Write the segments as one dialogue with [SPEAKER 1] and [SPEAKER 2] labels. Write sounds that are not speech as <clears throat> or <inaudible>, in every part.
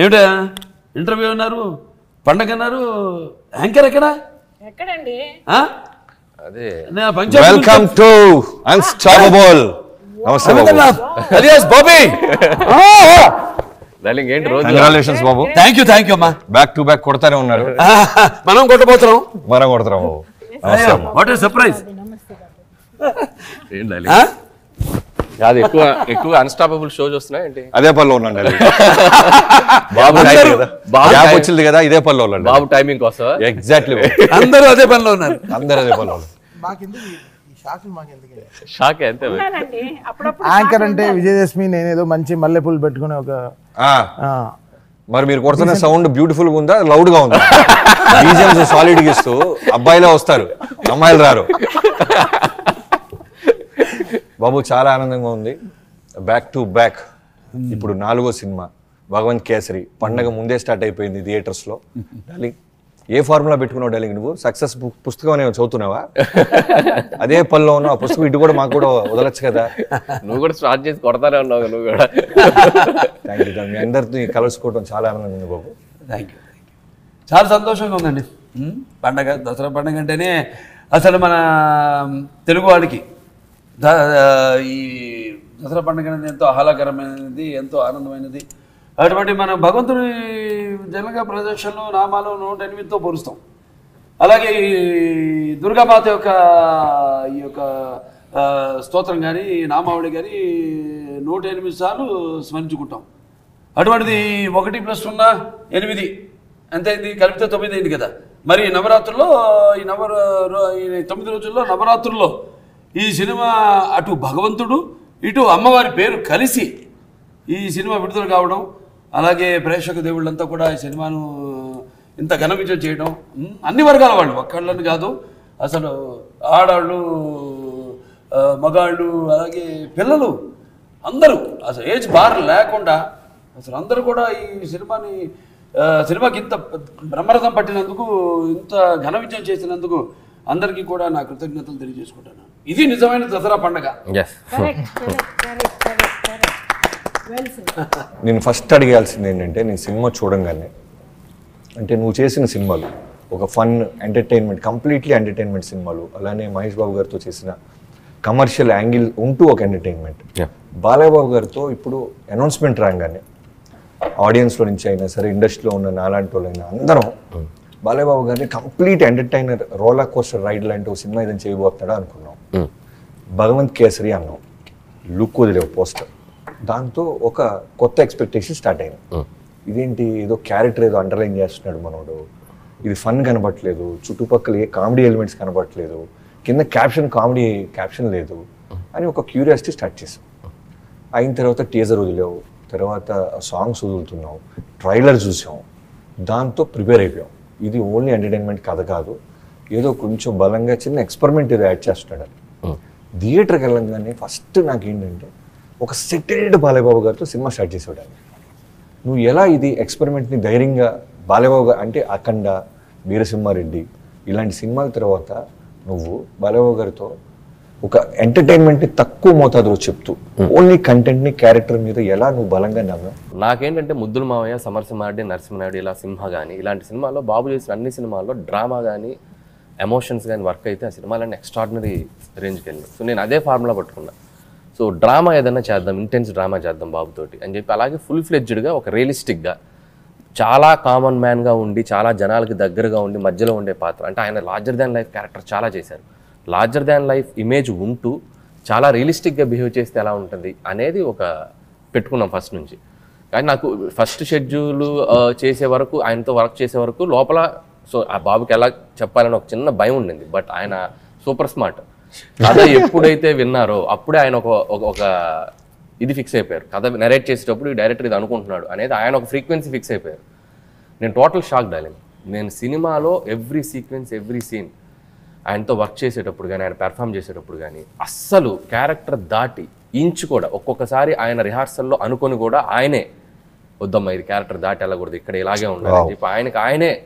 [SPEAKER 1] ఏమిటా? ఇంటర్వ్యూ అన్నారు పండగ అన్నారు యాంకర్ ఎక్కడా?
[SPEAKER 2] ఎక్కడండి?
[SPEAKER 3] వెల్కమ్ టు అన్స్టాపబుల్ నమస్తే బాబు.
[SPEAKER 4] డార్లింగ్ ఏంటి రోజు?
[SPEAKER 3] కంగ్రాచులేషన్స్ బాబు.
[SPEAKER 1] థ్యాంక్ యూ థ్యాంక్ యూ అమ్మా.
[SPEAKER 3] బ్యాక్ టు బ్యాక్ కొడతానే ఉన్నారు.
[SPEAKER 1] మనం కొట్టబోతున్నాం.
[SPEAKER 3] మనం కొడతాం బాబు.
[SPEAKER 1] వాట్ ఏ సర్ప్రైజ్
[SPEAKER 4] ఏం కాదు ఎక్కువ <laughs> ఎక్కువ అన్స్టాపబుల్ షో చూస్తున్నా ఏంటి?
[SPEAKER 3] అదే పనిలో ఉన్నాండి <laughs>
[SPEAKER 4] బాబు బాబు
[SPEAKER 3] గ్యాప్ వచ్చింది కదా ఇదే పనిలో ఉండండి
[SPEAKER 4] బాబు టైమింగ్ కోసం
[SPEAKER 3] ఎగ్జాక్ట్లీ
[SPEAKER 1] అందరూ అదే పనిలో ఉన్నారు.
[SPEAKER 3] అందరూ అదే పనిలో
[SPEAKER 4] షాక్ అంతే
[SPEAKER 5] యాంకర్ అంటే విజయదశమి నేనేదో మంచి మల్లెపూలు పెట్టుకునే ఒక
[SPEAKER 3] ఆ,
[SPEAKER 5] ఆ,
[SPEAKER 3] మరి మీరు కొడుతున్న సౌండ్ బ్యూటిఫుల్గా ఉందా? లౌడ్గా ఉందా? <laughs> బీజిఎంస్ సాలిడ్గా ఇస్తూ అబ్బాయిలే వస్తారు. అమ్మాయిలు రారు. బాబు చాలా ఆనందంగా ఉంది. బ్యాక్ టు బ్యాక్ ఇప్పుడు నాలుగో సినిమా భగవంత్ కేసరి. పండగ ముందే స్టార్ట్ అయిపోయింది థియేటర్స్లో. డార్లింగ్ ఏ ఫార్ములా పెట్టుకున్నావు డార్లింగ్ నువ్వు? సక్సెస్ పుస్తకం అనేవి చదువుతున్నావా? అదే పనిలో ఉన్నావు. ఆ పుస్తకం ఇటు కూడా మాకు కూడా వదలొచ్చు కదా.
[SPEAKER 4] నువ్వు కూడా స్టార్ట్ చేసి కొడతానే ఉన్నావు నువ్వు కూడా.
[SPEAKER 3] థ్యాంక్ యూ మీ అందరితో కలుసుకోవడం చాలా ఆనందంగా ఉంది బాబు.
[SPEAKER 1] థ్యాంక్ యూ చాలా సంతోషంగా ఉందండి. పండగ దసరా పండగ అంటేనే అసలు మన తెలుగు వాడికి ద- ఈ దసరా పండుగ అనేది ఎంతో ఆహ్లాదకరమైనది ఎంతో ఆనందమైనది. అటువంటి మనం భగవంతుని జనగా ప్రదర్శనలు నామాలు నూట ఎనిమిదితో పోలుస్తాం. అలాగే ఈ దుర్గామాత యొక్క ఈ యొక్క స్తోత్రం కానీ నామావళి కానీ నూట ఎనిమిది సార్లు స్మరించుకుంటాం. అటువంటిది ఒకటి ప్లస్ ఉన్న ఎనిమిది. ఎంతైంది? అయింది కలిపితే తొమ్మిది అయింది కదా. మరి నవరాత్రుల్లో ఈ నవ ఈ తొమ్మిది రోజుల్లో నవరాత్రుల్లో ఈ సినిమా అటు భగవంతుడు ఇటు అమ్మవారి పేరు కలిసి ఈ సినిమా విడుదల కావడం అలాగే ప్రేక్షక దేవుళ్ళంతా కూడా ఈ సినిమాను ఇంత ఘన విజయం చేయడం అన్ని వర్గాల వాళ్ళు ఒక్కళ్ళని కాదు అసలు ఆడాళ్ళు మగాళ్ళు అలాగే పిల్లలు అందరూ అసలు ఏజ్ బార్ లేకుండా అసలు అందరూ కూడా ఈ సినిమాని సినిమాకి ఇంత బ్రహ్మరథం పట్టినందుకు ఇంత ఘన విజయం చేసినందుకు అందరికీ కూడా నా కృతజ్ఞతలు తెలియజేసుకుంటాను ఇది నిజమైన దసరా పండగ.
[SPEAKER 3] నేను ఫస్ట్ అడిగాల్సింది ఏంటంటే నేను సినిమా చూడంగానే అంటే నువ్వు చేసిన సినిమాలు ఒక ఫన్ ఎంటర్టైన్మెంట్ కంప్లీట్లీ ఎంటర్టైన్మెంట్ సినిమాలు అలానే మహేష్ బాబు గారితో చేసిన కమర్షియల్ యాంగిల్ ఉంటూ ఒక ఎంటర్టైన్మెంట్.
[SPEAKER 4] Yeah.
[SPEAKER 3] బాలయ్య బాబు గారితో ఇప్పుడు అనౌన్స్మెంట్ రాగానే ఆడియన్స్లో నుంచి అయినా సరే ఇండస్ట్రీలో ఉన్న నాలాంటి వాళ్ళైనా అందరం బాలయ్య బాబు గారిని complete entertainer roller coaster ride లాంటి ఒక సినిమా ఏదైనా చేయబోతున్నాడా అనుకున్నాం. భగవంత్ కేసరి అన్నాం. లుక్ వదిలేవు పోస్టర్. దాంతో ఒక కొత్త ఎక్స్పెక్టేషన్ స్టార్ట్ అయింది ఇదేంటి? ఏదో క్యారెక్టర్ ఏదో అండర్లైన్ చేస్తున్నాడు మనోడు. ఇది ఫన్ కనబట్లేదు చుట్టుపక్కల ఏ కామెడీ ఎలిమెంట్స్ కనబట్లేదు కింద క్యాప్షన్ కామెడీ క్యాప్షన్ లేదు. అని ఒక క్యూరియాసిటీ స్టార్ట్ చేసాం. అయిన తర్వాత టీజర్ వదిలేవు. తర్వాత సాంగ్స్ వదులుతున్నాం ట్రైలర్ చూసాం. దాంతో ప్రిపేర్ అయిపోయాం. ఇది ఓన్లీ ఎంటర్టైన్మెంట్ కథ కాదు. ఏదో కొంచెం బలంగా చిన్న ఎక్స్పెరిమెంట్ ఏదో యాడ్ చేస్తున్నాడు. థియేటర్కి వెళ్ళంగానే ఫస్ట్ నాకు ఏంటంటే ఒక సెటిల్డ్ బాలయ్యబాబు గారితో సినిమా స్టార్ట్ చేసేవాడు. నువ్వు ఎలా ఇది ఎక్స్పెరిమెంట్ని ధైర్యంగా బాలయ్యబాబు గారు అంటే అఖండ వీరసింహారెడ్డి ఇలాంటి సినిమాల తర్వాత నువ్వు బాలయ్యబాబు గారితో ఒక ఎంటర్టైన్మెంట్ని తక్కువ మోతాదులో చెప్తూ ఓన్లీ కంటెంట్ని క్యారెక్టర్ మీద ఎలా నువ్వు బలంగా నమ్మావు
[SPEAKER 4] నాకేంటంటే ముద్దుల మావయ్య సమరసింహారెడ్డి నరసింహారెడ్డి ఇలా సింహ కానీ ఇలాంటి సినిమాల్లో బాబు చేసిన అన్ని సినిమాల్లో డ్రామా కానీ ఎమోషన్స్ కానీ వర్క్ అయితే ఆ సినిమాలన్నీ ఎక్స్ట్రాడినరీ రేంజ్కి వెళ్ళినాయి. సో నేను అదే ఫార్ములా పట్టుకున్నా. సో డ్రామా ఏదైనా చేద్దాం ఇంటెన్స్ డ్రామా చేద్దాం బాబుతోటి అని చెప్పి అలాగే ఫుల్ ఫ్లెడ్జ్డ్గా ఒక రియలిస్టిక్గా చాలా కామన్ మ్యాన్గా ఉండి చాలా జనాలకి దగ్గరగా ఉండి మధ్యలో ఉండే పాత్ర. అంటే ఆయన లార్జర్ దాన్ లైఫ్ క్యారెక్టర్ చాలా చేశారు. లార్జర్ దాన్ లైఫ్ ఇమేజ్ ఉంటూ చాలా రియలిస్టిక్గా బిహేవ్ చేస్తే ఎలా ఉంటుంది అనేది ఒక పెట్టుకున్నాం ఫస్ట్ నుంచి. కానీ నాకు ఫస్ట్ షెడ్యూల్ uh, చేసే వరకు ఆయనతో వర్క్ చేసే వరకు లోపల సో ఆ బాబుకి ఎలా చెప్పాలని ఒక చిన్న భయం ఉండింది. బట్ ఆయన సూపర్ స్మార్ట్. కథ ఎప్పుడైతే విన్నారో అప్పుడే ఆయన ఒక ఒక- ఇది ఫిక్స్ అయిపోయారు. కథ నెరేట్ చేసేటప్పుడు ఈ డైరెక్టర్ ఇది అనుకుంటున్నాడు అనేది ఆయన ఒక ఫ్రీక్వెన్సీ ఫిక్స్ అయిపోయారు. నేను టోటల్ షాక్ డాలింగ్ నేను సినిమాలో ఎవ్రీ సీక్వెన్స్ ఎవ్రీ సీన్ ఆయనతో వర్క్ చేసేటప్పుడు కానీ ఆయన పెర్ఫామ్ చేసేటప్పుడు కానీ అస్సలు క్యారెక్టర్ దాటి ఇంచు కూడా ఒక్కొక్కసారి ఆయన రిహార్సల్లో అనుకొని కూడా ఆయనే వద్దమ్మా ఇది క్యారెక్టర్ దాటి వెళ్ళకూడదు ఇక్కడ ఇలాగే ఉండాలి అని చెప్పి ఆయనకి ఆయనే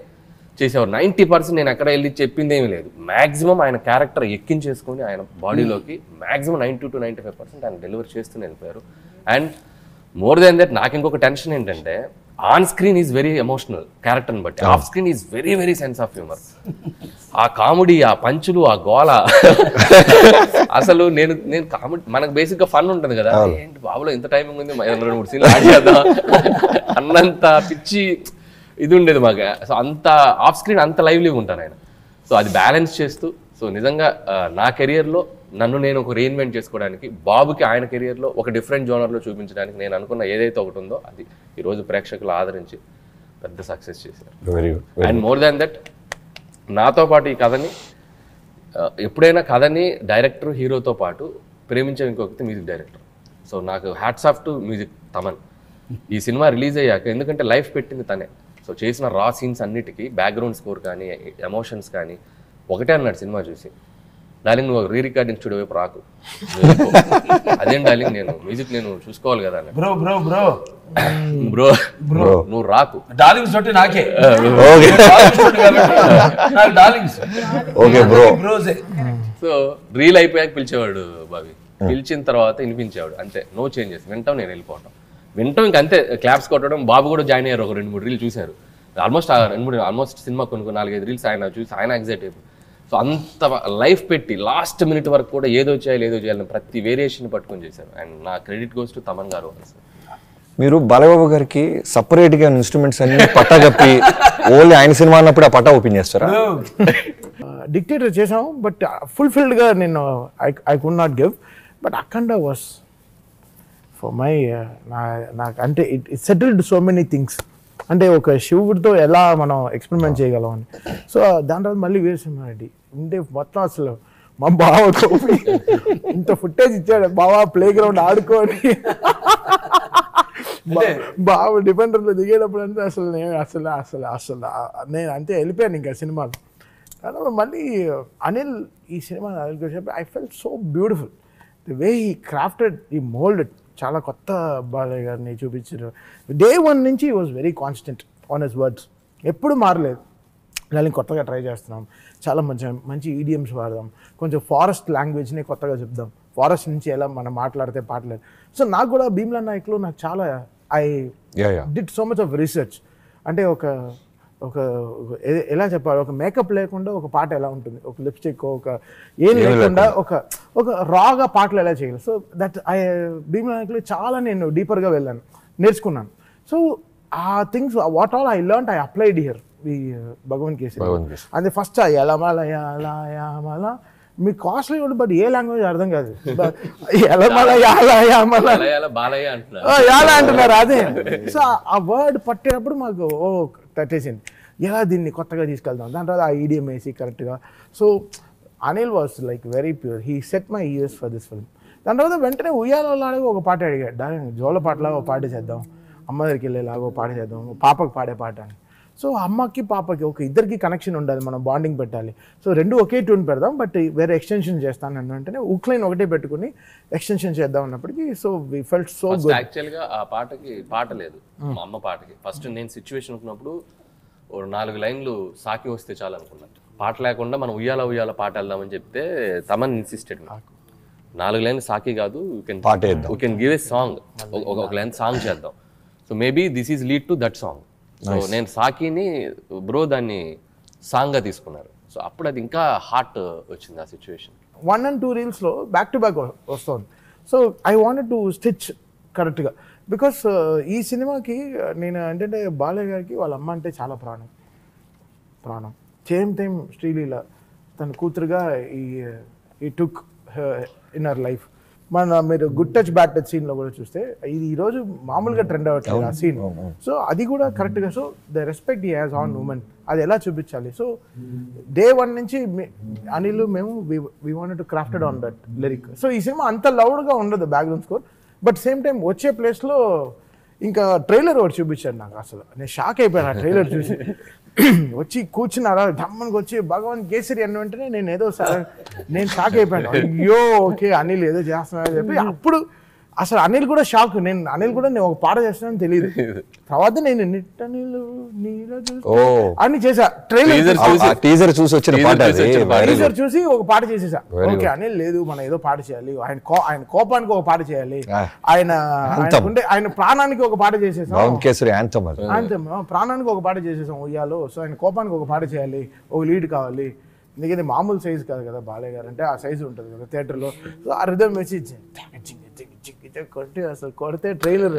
[SPEAKER 4] చేసేవారు నైంటీ పర్సెంట్ నేను ఎక్కడ వెళ్ళి చెప్పింది ఏమీ లేదు. మాక్సిమం ఆయన క్యారెక్టర్ ఎక్కించేసుకొని ఆయన బాడీలోకి maximum ninety two ninety five percent ఆయన డెలివరీ చేస్తూనే వెళ్ళిపోయారు. అండ్ మోర్ దెన్ దట్ నాకు ఇంకొక టెన్షన్ ఏంటంటే on screen is very emotional క్యారెక్టర్ని బట్టి. Off screen is very very sense of humour. ఆ కామెడీ ఆ పంచులు ఆ గోల <laughs> అసలు నేను నేను కామెడీ మనకు బేసిక్గా ఫన్ ఉంటుంది కదా. ఏంటి బాబులో ఇంత టైమింగ్ ఉంది రెండు మూడు సీన్లు చేద్దాం. అన్నంత పిచ్చి ఇది ఉండేది మాకు. సో అంత ఆఫ్ స్క్రీన్ అంత లైవ్లీగా ఉంటాను ఆయన. సో అది బ్యాలెన్స్ చేస్తూ సో నిజంగా నా కెరియర్లో నన్ను నేను ఒక రీఇన్వెంట్ చేసుకోవడానికి బాబుకి ఆయన కెరియర్లో ఒక డిఫరెంట్ జోనర్లో చూపించడానికి నేను అనుకున్న ఏదైతే ఒకటి ఉందో అది ఈరోజు ప్రేక్షకులు ఆదరించి పెద్ద సక్సెస్ చేశారు.
[SPEAKER 3] Very good
[SPEAKER 4] and more than that నాతో పాటు ఈ కథని ఎప్పుడైనా కథని డైరెక్టర్ హీరోతో పాటు ప్రేమించే ఇంకో వ్యక్తి మ్యూజిక్ డైరెక్టర్ సో నాకు hats off to music Thaman. ఈ సినిమా రిలీజ్ అయ్యాక ఎందుకంటే లైఫ్ పెట్టింది తనే. సో చేసిన రా సీన్స్ అన్నిటికీ బ్యాక్గ్రౌండ్ స్కోర్ కానీ ఎమోషన్స్ కానీ ఒకటే అన్నాడు సినిమా చూసి. డార్లింగ్ నువ్వు రీ రికార్డింగ్ స్టూడియో వైపు రాకు. అదేం డార్లింగ్ నేను? మ్యూజిక్ నేను చూసుకోవాలి కదా
[SPEAKER 1] bro bro bro. <clears throat>
[SPEAKER 4] Bro bro. నువ్వు రాకు.
[SPEAKER 1] డార్లింగ్స్ తోటి నాకే. నాకు darlings.
[SPEAKER 3] Okay bro.
[SPEAKER 1] బ్రోసే.
[SPEAKER 4] So reel అయిపోయాక పిలిచేవాడు బావి పిలిచిన తర్వాత వినిపించేవాడు. అంతే. No changes. వింటాం నేను వెళ్ళిపోవటం. వింటాం ఇంక అంతే. క్లాప్స్ కొట్టడం బాబు కూడా జాయిన్ అయ్యారు ఒక రెండు మూడు రీల్ చూశారు. ఆల్మోస్ట్ రెండు మూడు ఆల్మోస్ట్ సినిమా కొన్ని కొన్ని నాలుగైదు రీల్స్ ఆయన చూసి ఆయన ఎగ్జైట్ అయిపోయి సో అంత లైఫ్ పెట్టి లాస్ట్ మినిట్ వరకు కూడా ఏదో చేయాలి ఏదో చేయాలని ప్రతి వేరియేషన్ పట్టుకొని చేశారు. అండ్ నా క్రెడిట్ గోస్ టు తమన్ గారు
[SPEAKER 3] మీరు బాలబాబు గారికి సపరేట్గా ఇన్స్ట్రుమెంట్స్ అన్ని పట్టా కప్పి ఓన్లీ ఆయన సినిమా అన్నప్పుడు ఆ పట్టా ఓపెన్ చేస్తారా?
[SPEAKER 5] డిక్టేటర్ చేసాం బట్ ఫుల్ఫిల్డ్గా నేను I I could not give but Akhanda was for my నా నాకు అంటే it it settled so many things అంటే ఒక శివుడితో ఎలా మనం ఎక్స్పెరిమెంట్ చేయగలం అని. సో దాని తర్వాత మళ్ళీ వీరసింహారెడ్డి ఉంటే మొత్తం అసలు మా బావ ఇంత ఫుటేజ్ ఇచ్చాడు. బావ ప్లే గ్రౌండ్ ఆడుకొని <laughs> బావ డిఫెండర్లో దిగేటప్పుడు అంటే అసలు నేను అసలు అసలు అసలు నేను అంతే వెళ్ళిపోయాను ఇంకా సినిమాలో. తర్వాత మళ్ళీ అనిల్ ఈ cinema Anil I fell so beautiful the way ఈ క్రాఫ్టెడ్ ఈ మోల్డెడ్ చాలా కొత్త బాలయ్య గారిని చూపించారు. డే వన్ నుంచి was very constant on his words ఎప్పుడు మారలేదు. దాన్ని కొత్తగా ట్రై చేస్తున్నాం. చాలా మంచి మంచి ఈడియమ్స్ వాడదాం. కొంచెం ఫారెస్ట్ లాంగ్వేజ్ని కొత్తగా చెప్దాం. ఫారెస్ట్ నుంచి ఎలా మనం మాట్లాడితే పాటలేదు. సో నాకు కూడా భీమ్లా నాయక్లో నాకు చాలా I did so much of research అంటే ఒక ఒక ఎలా చెప్పాలి? ఒక మేకప్ లేకుండా ఒక పాట ఎలా ఉంటుంది? ఒక లిప్స్టిక్ ఒక ఏం లేకుండా ఒక ఒక రాగా పాటలు ఎలా చేయాలి? సో దట్ ఐ భీమనాయకులు చాలా నేను డీపర్గా వెళ్ళాను నేర్చుకున్నాను. సో ఆ things what all I learn I applied here ఈ భగవన్ కేసరి. అది ఫస్ట్ ఎలమల యాల యామల మీ కాస్ట్లీ ఉంటుంది బట్ ఏ లాంగ్వేజ్ అర్థం కాదు. ఎలమల యాల యామల
[SPEAKER 4] అంటున్నారు.
[SPEAKER 5] అదే. సో ఆ వర్డ్ పట్టేటప్పుడు మాకు ఓ తట్టేసింది. ఎలా దీన్ని కొత్తగా తీసుకెళ్దాం? దాని తర్వాత ఆ ఈడియం వేసి కరెక్ట్గా. So Anil was like very pure he set my ears for this film దాని తర్వాత వెంటనే ఉయ్యాలలాగా ఒక పాట అడిగాడు. దాని జోల పాటలాగా ఒక పాట చేద్దాం. అమ్మ దగ్గరికి వెళ్ళేలాగా ఒక పాట చేద్దాం. పాపకు పాడే పాట అని. సో అమ్మకి పాపకి ఒక ఇద్దరికి కనెక్షన్ ఉండాలి మనం బాండింగ్ పెట్టాలి. సో రెండు ఒకే ట్యూన్ పెడదాం బట్ వేరే ఎక్స్టెన్షన్ చేస్తాను అన్న వెంటనే ఉక్లైన్ ఒకటే పెట్టుకుని ఎక్స్టెన్షన్ చేద్దాం అన్నప్పటికీ so we felt so good
[SPEAKER 4] యాక్చువల్గా ఆ పాటకి పాట లేదు మా అమ్మ పాటకి. ఫస్ట్ నేను సిచ్యువేషన్ ఉన్నప్పుడు ఓ నాలుగు లైన్లు సాకి వస్తే చాలు అనుకున్నాను. పాట లేకుండా మనం ఉయ్యాల ఉయ్యాల పాట వెళ్దామని చెప్తే తమన్ ఇన్సిస్టెడ్ నాలుగు లైన్లు సాకి కాదు యూ కెన్
[SPEAKER 3] పాట వేద్దాం.
[SPEAKER 4] You can give a song ఒక లైన్ సాంగ్ చేద్దాం. So maybe this is lead to that song so నేను సాకిని బ్రో దాన్ని సాంగ్గా తీసుకున్నారు. సో అప్పుడు అది ఇంకా హార్ట్ వచ్చింది ఆ సిచ్యువేషన్
[SPEAKER 5] వన్ అండ్ టూ రీల్స్లో బ్యాక్ టు బ్యాక్ వస్తుంది. So I wanted to stitch కరెక్ట్గా బికాస్ ఈ సినిమాకి నేను ఏంటంటే బాలయ్య గారికి వాళ్ళ అమ్మ అంటే చాలా ప్రాణం. ప్రాణం. సేమ్ టైం శ్రీలీల తన కూతురుగా ఈ ఈ టుక్ ఇన్ అవర్ లైఫ్ మన మీరు గుడ్ టచ్ బ్యాడ్ టచ్ సీన్లో కూడా చూస్తే ఇది ఈరోజు మామూలుగా ట్రెండ్ అవ్వట్లేదు ఆ సీన్ సో అది కూడా కరెక్ట్గా సో ద రెస్పెక్ట్ ఈ యాజ్ ఆన్ ఉమెన్ అది ఎలా చూపించాలి? సో డే వన్ నుంచి అనిల్ మేము we want to crafted on that lyric so ఈ సినిమా అంత లౌడ్గా ఉండదు background score but same time వచ్చే ప్లేస్లో ఇంకా ట్రైలర్ ఒకటి చూపించాడు నాకు అసలు. నేను షాక్ అయిపోయాను ఆ ట్రైలర్ చూసి. <laughs> వచ్చి కూర్చున్నారా? ధమ్మనికి వచ్చి భగవాన్ కేసరి అన్న వెంటనే నేను ఏదో సరే నేను షాక్ అయిపోయాను. అయ్యో ఓకే అనిల్ ఏదో చేస్తున్నా చెప్పి అప్పుడు అసలు అనిల్ కూడా షాక్ నేను అనిల్ కూడా నేను ఒక పాట చేస్తానని తెలియదు. తర్వాత నేను నిట్ట నీళ్ళు అని చేసా. ట్రైలర్
[SPEAKER 3] టీజర్ చూసి వచ్చిన పాట
[SPEAKER 4] చూసి
[SPEAKER 3] అది
[SPEAKER 4] వచ్చిన పాట.
[SPEAKER 3] Very
[SPEAKER 5] teaser. చూసి ఒక పాట చేసేసా. ఓకే అనిల్ లేదు మనం ఏదో పాట చేయాలి. ఆయన కో- ఆయన కోపానికి ఒక పాట చేయాలి. ఆయన. ఆయనకుండే ఆయన ప్రాణానికి ఒక పాట చేసేసాం. ప్రాణానికి ఒక పాట చేసేసాం ఉయ్యాలో. సో ఆయన కోపానికి ఒక పాట చేయాలి. ఒక లీడ్ కావాలి. ఎందుకంటే మామూలు సైజ్ కాదు కదా బాలయ్య గారు. అంటే ఆ సైజు ఉంటుంది కదా థియేటర్లో సో ఆ రిధమ్ వేసి కొట్టి అసలు కొడితే ట్రైలర్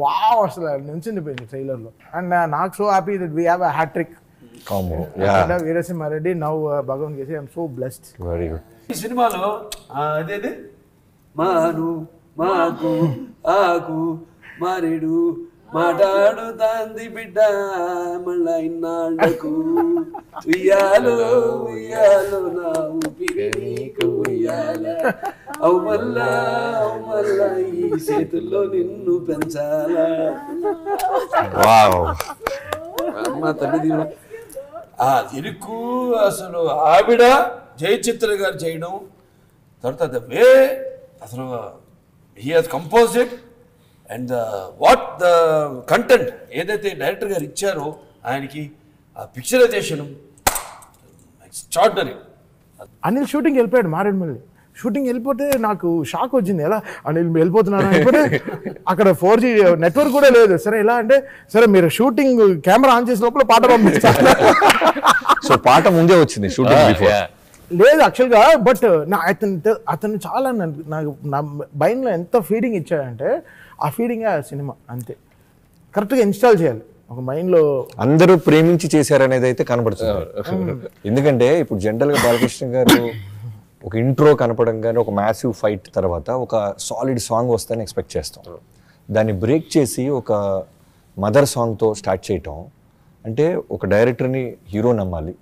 [SPEAKER 5] వావ్ అసలు నుంచింది పోయింది ట్రైలర్లో అండ్ నాకు so happy that we have a hat trick
[SPEAKER 3] combo ya
[SPEAKER 5] Veera Simha Reddy now Bhagavan Kesari I'm so blessed
[SPEAKER 3] very good
[SPEAKER 1] ఈ సినిమాలో అదేదే? మాను మాకు ఆకు మారేడు మాట్లాడుతాంది బిడ్డ మళ్ళా ఇన్నాళ్ళకు ఉయ్యాలో ఉయ్యాలో నా ఊపిరి నీకు ఉయ్యాల. అవు మళ్ళా అవు మళ్ళా ఈ చేతుల్లో నిన్ను పెంచాలా.
[SPEAKER 3] వావ్.
[SPEAKER 1] అమ్మ తల్లి దీవెన. ఆ ఇరుకు అసలు ఆవిడ జయచిత్ర గారు చేయడం తర్వాత ద వే అసలు he has compose it and what the content ఏదైతే డైరెక్టర్ గారు ఇచ్చారో ఆయనకి ఆ పిక్చరైజేషన్ ఎక్స్ట్రాడినరీ.
[SPEAKER 5] అనిల్ షూటింగ్ వెళ్ళిపోయాడు మారేడుమల్లి. షూటింగ్ వెళ్ళిపోతే నాకు షాక్ వచ్చింది. ఎలా? అనిల్ వెళ్ళిపోతున్నాడు అయిపోతే అక్కడ ఫోర్ జీ నెట్వర్క్ కూడా లేదు. సరే ఎలా అంటే సరే మీరు షూటింగ్ కెమెరా ఆన్ చేసే లోపల పాట పంపిస్తారు.
[SPEAKER 3] సో పాట ముందే వచ్చింది షూటింగ్
[SPEAKER 4] Yeah.
[SPEAKER 5] లేదు యాక్చువల్గా బట్ నా అతను అతను చాలా నన్ను- నాకు నా మైండ్లో ఎంత ఫీడింగ్ ఇచ్చాడంటే ఆ ఫీడింగ్ ఆ సినిమా అంతే. కరెక్ట్గా ఇన్స్టాల్ చేయాలి. ఒక మైండ్లో
[SPEAKER 3] అందరూ ప్రేమించి చేశారనేది అయితే కనబడుతుంది ఎందుకంటే ఇప్పుడు జనరల్గా బాలకృష్ణ గారు ఒక ఇంట్రో కనపడం కానీ ఒక మ్యాసివ్ ఫైట్ తర్వాత ఒక సాలిడ్ సాంగ్ వస్తుందని ఎక్స్పెక్ట్ చేస్తాం. దాన్ని బ్రేక్ చేసి ఒక మదర్ సాంగ్తో స్టార్ట్ చేయటం. అంటే ఒక డైరెక్టర్ని హీరో నమ్మాలి.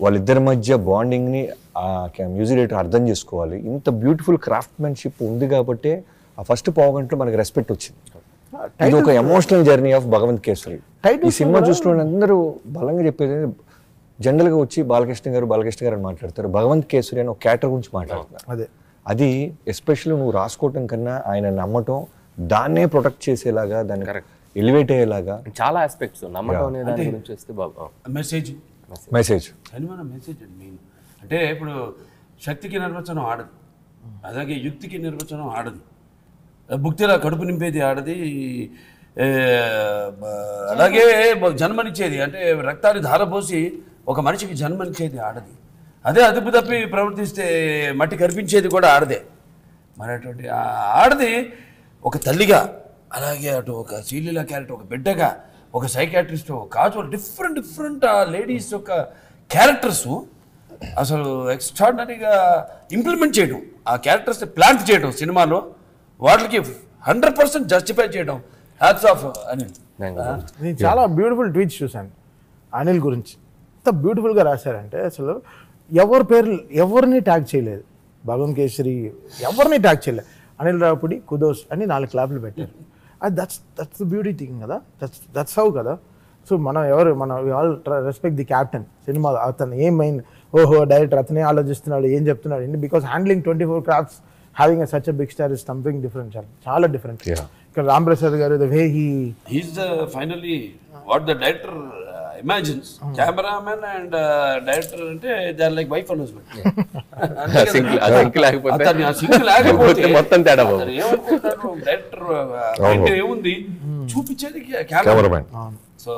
[SPEAKER 3] వాళ్ళిద్దరి మధ్య బాండింగ్ని ఆ మ్యూజిక్ డైరెక్టర్ అర్థం చేసుకోవాలి. ఇంత బ్యూటిఫుల్ క్రాఫ్ట్మెన్షిప్ ఉంది కాబట్టి ఆ ఫస్ట్ పావు గంటలో మనకి రెస్పెక్ట్ వచ్చింది. ఇది ఒక emotional journey of Bhagavanth Kesari. ఈ సినిమా చూసిన అందరూ బలంగా చెప్పేది జనరల్గా వచ్చి బాలకృష్ణ గారు బాలకృష్ణ గారు అని మాట్లాడతారు. భగవంత్ కేసరి అని ఒక క్యాటర్ గురించి మాట్లాడుతున్నారు.
[SPEAKER 5] అదే.
[SPEAKER 3] అది ఎస్పెషల్లీ నువ్వు రాసుకోవటం కన్నా ఆయన నమ్మటం దాన్నే ప్రొటెక్ట్ చేసేలాగా దాన్ని ఎలివేట్ అయ్యేలాగా
[SPEAKER 4] చాలా ఆస్పెక్ట్స్ నమ్మకం అనే దాని గురించి వస్తే బాబు
[SPEAKER 1] మెసేజ్.
[SPEAKER 3] మెసేజ్
[SPEAKER 1] మెసేజ్ అండి మెయిన్ అంటే ఇప్పుడు శక్తికి నిర్వచనం ఆడదు. అలాగే యుక్తికి నిర్వచనం ఆడదు. భుక్తిలా కడుపు నింపేది ఆడది అలాగే జన్మనిచ్చేది. అంటే రక్తాన్ని ధారపోసి ఒక మనిషికి జన్మనిచ్చేది ఆడది. అదే అదుపు తప్పి ప్రవర్తిస్తే మట్టి కనిపించేది కూడా ఆడదే. మరి అటువంటి ఆ ఆడది ఒక తల్లిగా అలాగే అటు ఒక శ్రీలీల క్యారెక్టర్ ఒక బిడ్డగా ఒక సైకాట్రిస్ట్ ఒక కాజు డిఫరెంట్ డిఫరెంట్ ఆ లేడీస్ యొక్క క్యారెక్టర్స్ అసలు ఎక్స్ట్రాడినరీగా ఇంప్లిమెంట్ చేయడం ఆ క్యారెక్టర్స్ ప్లాంట్ చేయడం సినిమాలో వాటికి హండ్రెడ్ పర్సెంట్ జస్టిఫై చేయడం. Hats off Anil.
[SPEAKER 5] నేను చాలా బ్యూటిఫుల్ ట్వీట్స్ చూశాను అనిల్ గురించి. ఎంత బ్యూటిఫుల్గా రాశారంటే అసలు ఎవరి పేరు ఎవరిని ట్యాగ్ చేయలేదు. భగవన్ కేసరి ఎవరిని ట్యాగ్ చేయలేదు. అనిల్ రావుపుడి కుదోస్ అని నాలుగు క్లాప్లు పెట్టారు. అది that's that's the beauty thing కదా. దట్స్ దట్స్ హౌ కదా. సో మనం ఎవరు మన all respect the captain cinema అతను ఏం మైండ్ ఓహో డైరెక్టర్ అతనే ఆలోచిస్తున్నాడు ఏం చెప్తున్నాడు ఏంటి? Because handling twenty four crafts having such a big star is something different చాలా డిఫరెంట్. ఇక్కడ Ram Prasad garu the way he
[SPEAKER 1] he's the finally what the director imagines cameraman and director అంటే they are like wife
[SPEAKER 4] sync లేకపోతే
[SPEAKER 1] లేకపోతే
[SPEAKER 4] మొత్తం తేడా
[SPEAKER 1] director mind ఏముంది? చూపించేది camera
[SPEAKER 3] cameraman
[SPEAKER 1] so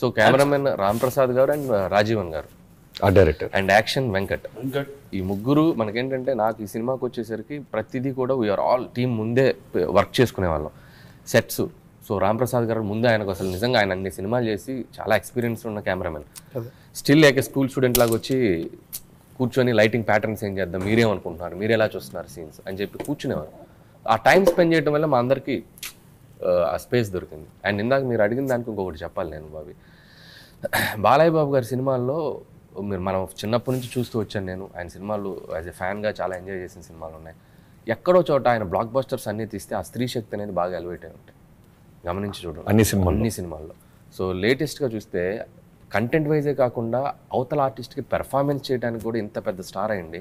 [SPEAKER 4] so cameraman Ram Prasad garu and Rajeevan garu.
[SPEAKER 3] ఆ director
[SPEAKER 4] and action Venkat
[SPEAKER 1] Venkat
[SPEAKER 4] ఈ ముగ్గురు మనకేంటంటే నాకు ఈ సినిమాకి వచ్చేసరికి ప్రతిదీ కూడా వీఆర్ ఆల్ టీం ముందే వర్క్ చేసుకునే వాళ్ళం. సెట్స్ సో రామ్ ప్రసాద్ గారు ముందే ఆయనకు అసలు నిజంగా ఆయన అన్ని సినిమాలు చేసి చాలా ఎక్స్పీరియన్స్ ఉన్న కెమెరామెన్ స్టిల్ లేక స్కూల్ స్టూడెంట్ లాగా వచ్చి కూర్చొని లైటింగ్ ప్యాటర్న్స్ ఏం చేద్దాం? మీరేమనుకుంటున్నారు మీరు ఎలా చూస్తున్నారు సీన్స్ అని చెప్పి కూర్చునేవారు. ఆ టైం స్పెండ్ చేయడం వల్ల మా అందరికీ ఆ, ఆ స్పేస్ దొరికింది. అండ్ ఇందాక మీరు అడిగిన దానికి ఇంకొకటి చెప్పాలి నేను బాబీ. బాలయ్య బాబు గారి సినిమాల్లో మీరు మనం చిన్నప్పటి నుంచి చూస్తూ వచ్చాను నేను. ఆయన సినిమాలు యాజ్ ఎ ఫ్యాన్గా చాలా ఎంజాయ్ చేసిన సినిమాలు ఉన్నాయి. ఎక్కడో చోట ఆయన బ్లాక్ బస్టర్స్ అన్నీ తీస్తే ఆ స్త్రీ శక్తి అనేది బాగా ఎలివేట్ అయి ఉంటాయి గమనించి చూడండి.
[SPEAKER 3] అన్ని సినిమాల్లో.
[SPEAKER 4] అన్ని సినిమాల్లో. సో లేటెస్ట్గా చూస్తే కంటెంట్ వైజే కాకుండా అవతల ఆర్టిస్ట్కి పెర్ఫార్మెన్స్ చేయడానికి కూడా ఇంత పెద్ద స్టార్ అయ్యండి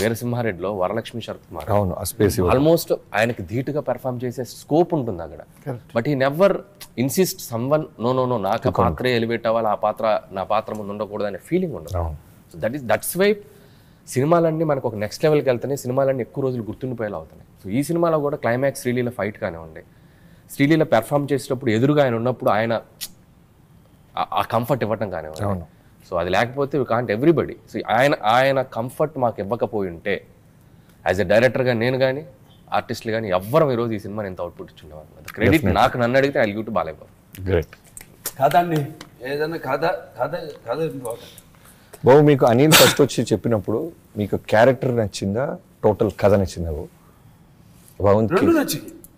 [SPEAKER 4] వీరసింహారెడ్డిలో వరలక్ష్మి శరత్ కుమార్
[SPEAKER 3] అవును ఆ స్పేస్
[SPEAKER 4] ఆల్మోస్ట్ ఆయనకి ధీటుగా పెర్ఫామ్ చేసే స్కోప్ ఉంటుంది అక్కడ. బట్ ఈ never insist someone no no no నాకు ఆ పాత్రే ఎలివేట్ అవ్వాలి ఆ పాత్ర నా పాత్ర ముందు ఉండకూడదు అనే ఫీలింగ్ ఉండదు. So that is that's why సినిమాలన్నీ మనకు ఒక నెక్స్ట్ లెవెల్కి వెళ్తున్నాయి సినిమాలన్నీ ఎక్కువ రోజులు గుర్తుండిపోయేలా అవుతున్నాయి. సో ఈ సినిమాలో కూడా క్లైమాక్స్ శ్రీలీల ఫైట్ కానివ్వండి శ్రీలీల పెర్ఫామ్ చేసేటప్పుడు ఎదురుగా ఆయన ఉన్నప్పుడు ఆయన ఆ- కంఫర్ట్ ఇవ్వటం కానివ్వండి. సో అది లేకపోతే కాంట్ ఎవ్రీబడి సో ఆయన ఆయన కంఫర్ట్ మాకు ఇవ్వకపోయి ఉంటే యాజ్ ఎ డైరెక్టర్గా నేను కానీ ఆర్టిస్టులు కానీ ఎవ్వరం ఈరోజు ఈ సినిమాని ఎంత అవుట్పుట్ ఇచ్చిండేవారు క్రెడిట్ నాకు నన్ను అడిగితే I give to Balayya Babu
[SPEAKER 3] great
[SPEAKER 1] కథ అండి ఏదైనా కథ కథ కథ ఇంపార్టెంట్.
[SPEAKER 3] బాబు మీకు అనిల్ ఫస్ట్ వచ్చి చెప్పినప్పుడు మీకు క్యారెక్టర్ నచ్చిందా టోటల్ కథ నచ్చిందా బాబు?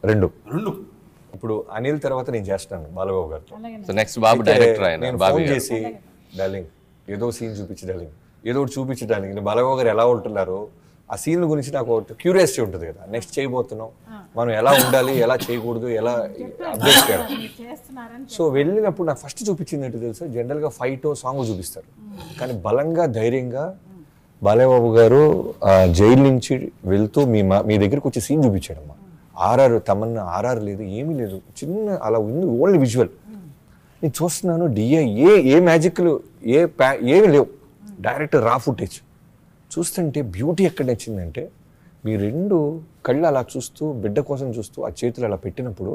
[SPEAKER 1] రెండు.
[SPEAKER 3] రెండు. ఇప్పుడు అనిల్ తర్వాత నేను చేస్తాను బాలబాబు గారితో.
[SPEAKER 4] సో నెక్స్ట్ బాబు డైరెక్టర్ ఆయన
[SPEAKER 3] నేను
[SPEAKER 4] బాబు
[SPEAKER 3] ఫోన్ చేసి డార్లింగ్ ఏదో సీన్ చూపించి డార్లింగ్ ఏదో ఒకటి చూపించడానికి నేను బాలబాబు గారు ఎలా ఉంటున్నారు ఆ సీన్ గురించి నాకు క్యూరియాసిటీ ఉంటుంది కదా. నెక్స్ట్ చేయబోతున్నాం. మనం ఎలా ఉండాలి ఎలా చేయకూడదు ఎలా అప్డేట్ చేయాలి? సో వెళ్ళినప్పుడు నాకు ఫస్ట్ చూపించింది ఏంటో తెలుసా? జనరల్గా ఫైట్ సాంగ్ చూపిస్తారు. కానీ బలంగా ధైర్యంగా బాలయ్యబాబు గారు ఆ, జైలు నుంచి వెళ్తూ మీ మా మీ దగ్గరికి వచ్చి సీన్ చూపించాడమ్మా. ఆర్ఆర్ తమన్నా ఆర్ఆర్ లేదు ఏమీ లేదు. చిన్న అలా ఉంది ఓన్లీ విజువల్. నేను చూస్తున్నాను డిఏ ఏ ఏ మ్యాజిక్లు ఏ ప్యా ఏమి లేవు. డైరెక్ట్ రా ఫుటేజ్ చూస్తుంటే బ్యూటీ ఎక్కడ నచ్చిందంటే మీ రెండు కళ్ళు అలా చూస్తూ బిడ్డ కోసం చూస్తూ ఆ చేతులు అలా పెట్టినప్పుడు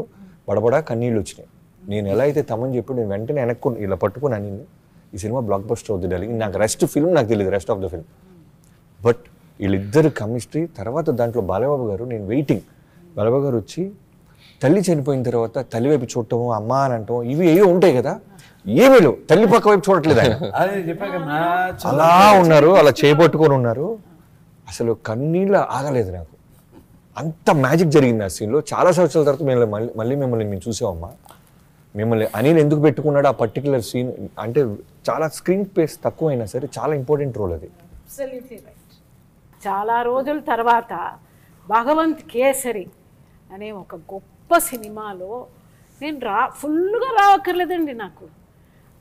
[SPEAKER 3] బడబడా కన్నీళ్ళు వచ్చినాయి. నేను ఎలా అయితే తమని చెప్పి నేను వెంటనే వెనక్కుని ఇలా పట్టుకుని అనింది. ఈ సినిమా బ్లాక్ బస్టర్ అవుతుంది డార్లింగ్ నాకు రెస్ట్ ఫిల్మ్ నాకు తెలియదు rest of the film but వీళ్ళిద్దరు కెమిస్ట్రీ తర్వాత దాంట్లో బాలబాబు గారు నేను వెయిటింగ్ బాలబాబు గారు వచ్చి తల్లి చనిపోయిన తర్వాత తల్లి వైపు చూడటము అమ్మ అని అంటాం ఇవి ఏవో ఉంటాయి కదా ఏమీ లేవు. తల్లి పక్క వైపు చూడట్లేదు ఆయన. అలా ఉన్నారు అలా చేయబట్టుకొని ఉన్నారు. అసలు కన్నీళ్ళు ఆగలేదు నాకు. అంత మ్యాజిక్ జరిగింది ఆ సీన్లో. చాలా సంవత్సరాల తర్వాత మేము మళ్ళీ మళ్ళీ మిమ్మల్ని మేము చూసామమ్మా. మిమ్మల్ని అనిల్ ఎందుకు పెట్టుకున్నాడు ఆ పర్టికులర్ సీన్ అంటే చాలా స్క్రీన్ స్పేస్ తక్కువైనా సరే చాలా ఇంపార్టెంట్ రోల్ అది.
[SPEAKER 2] అబ్సల్యూట్లీ రైట్ చాలా రోజుల తర్వాత భగవంత్ కేసరి అనే ఒక గొప్ప సినిమాలో నేను రా ఫుల్గా రావక్కర్లేదండి నాకు.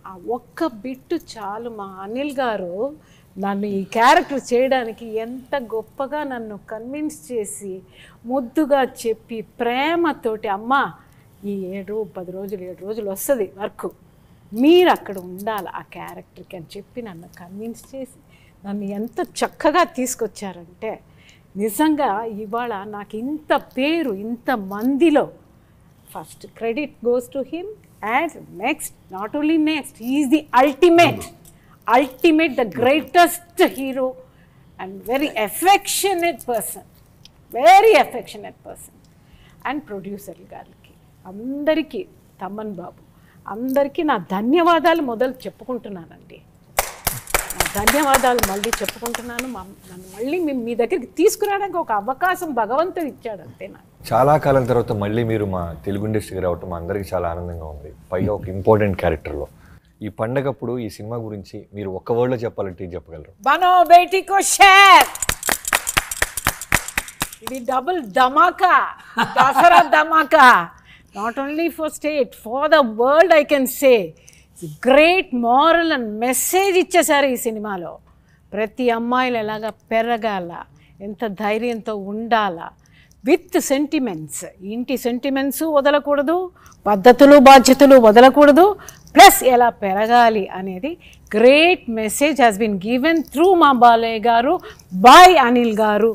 [SPEAKER 2] ఆ ఒక్క బిట్టు చాలు మా అనిల్ గారు నన్ను ఈ క్యారెక్టర్ చేయడానికి ఎంత గొప్పగా నన్ను కన్విన్స్ చేసి ముద్దుగా చెప్పి ప్రేమతోటి అమ్మ ఈ ఏడు పది రోజులు ఏడు రోజులు వస్తుంది వర్క్. మీరు అక్కడ ఉండాలి ఆ క్యారెక్టర్కి అని చెప్పి నన్ను కన్విన్స్ చేసి నన్ను ఎంత చక్కగా తీసుకొచ్చారంటే నిజంగా ఇవాళ నాకు ఇంత పేరు ఇంత మందిలో. First credit goes to him and next not only next is the ultimate ultimate the greatest hero and very affectionate person very affectionate person and producer గారికి అందరికీ తమ్మన్ బాబు అందరికీ నా ధన్యవాదాలు మొదలు చెప్పుకుంటున్నాను ధన్యవాదాలు. మళ్ళీ చెప్పుకుంటున్నాను. నన్ను మళ్ళీ మీ మీ దగ్గరికి తీసుకురావడానికి ఒక అవకాశం భగవంతుడు ఇచ్చాడు అంతే నాకు.
[SPEAKER 3] చాలా కాలం తర్వాత మళ్ళీ మీరు మా తెలుగు ఇండస్ట్రీకి రావటం మా అందరికీ చాలా ఆనందంగా ఉంది. పైగా ఒక ఇంపార్టెంట్ క్యారెక్టర్లో. ఈ పండగప్పుడు ఈ సినిమా గురించి మీరు ఒక్క వర్డ్లో చెప్పాలంటే చెప్పగలరు?
[SPEAKER 2] బనో బేటీకో షేర్ ఇది డబుల్ ధమాకా. దసరా ధమాకా. Not only for state for the world I can say great moral and message ఇచ్చేశారు ఈ సినిమాలో. ప్రతి అమ్మాయిలు ఎలాగా పెరగాల ఎంత ధైర్యంతో ఉండాలా విత్ సెంటిమెంట్స్. ఇంటి సెంటిమెంట్స్ వదలకూడదు పద్ధతులు బాధ్యతలు వదలకూడదు ప్లస్ ఎలా పెరగాలి అనేది great message has been given through మా బాలయ్య గారు బాయ్ అనిల్ గారు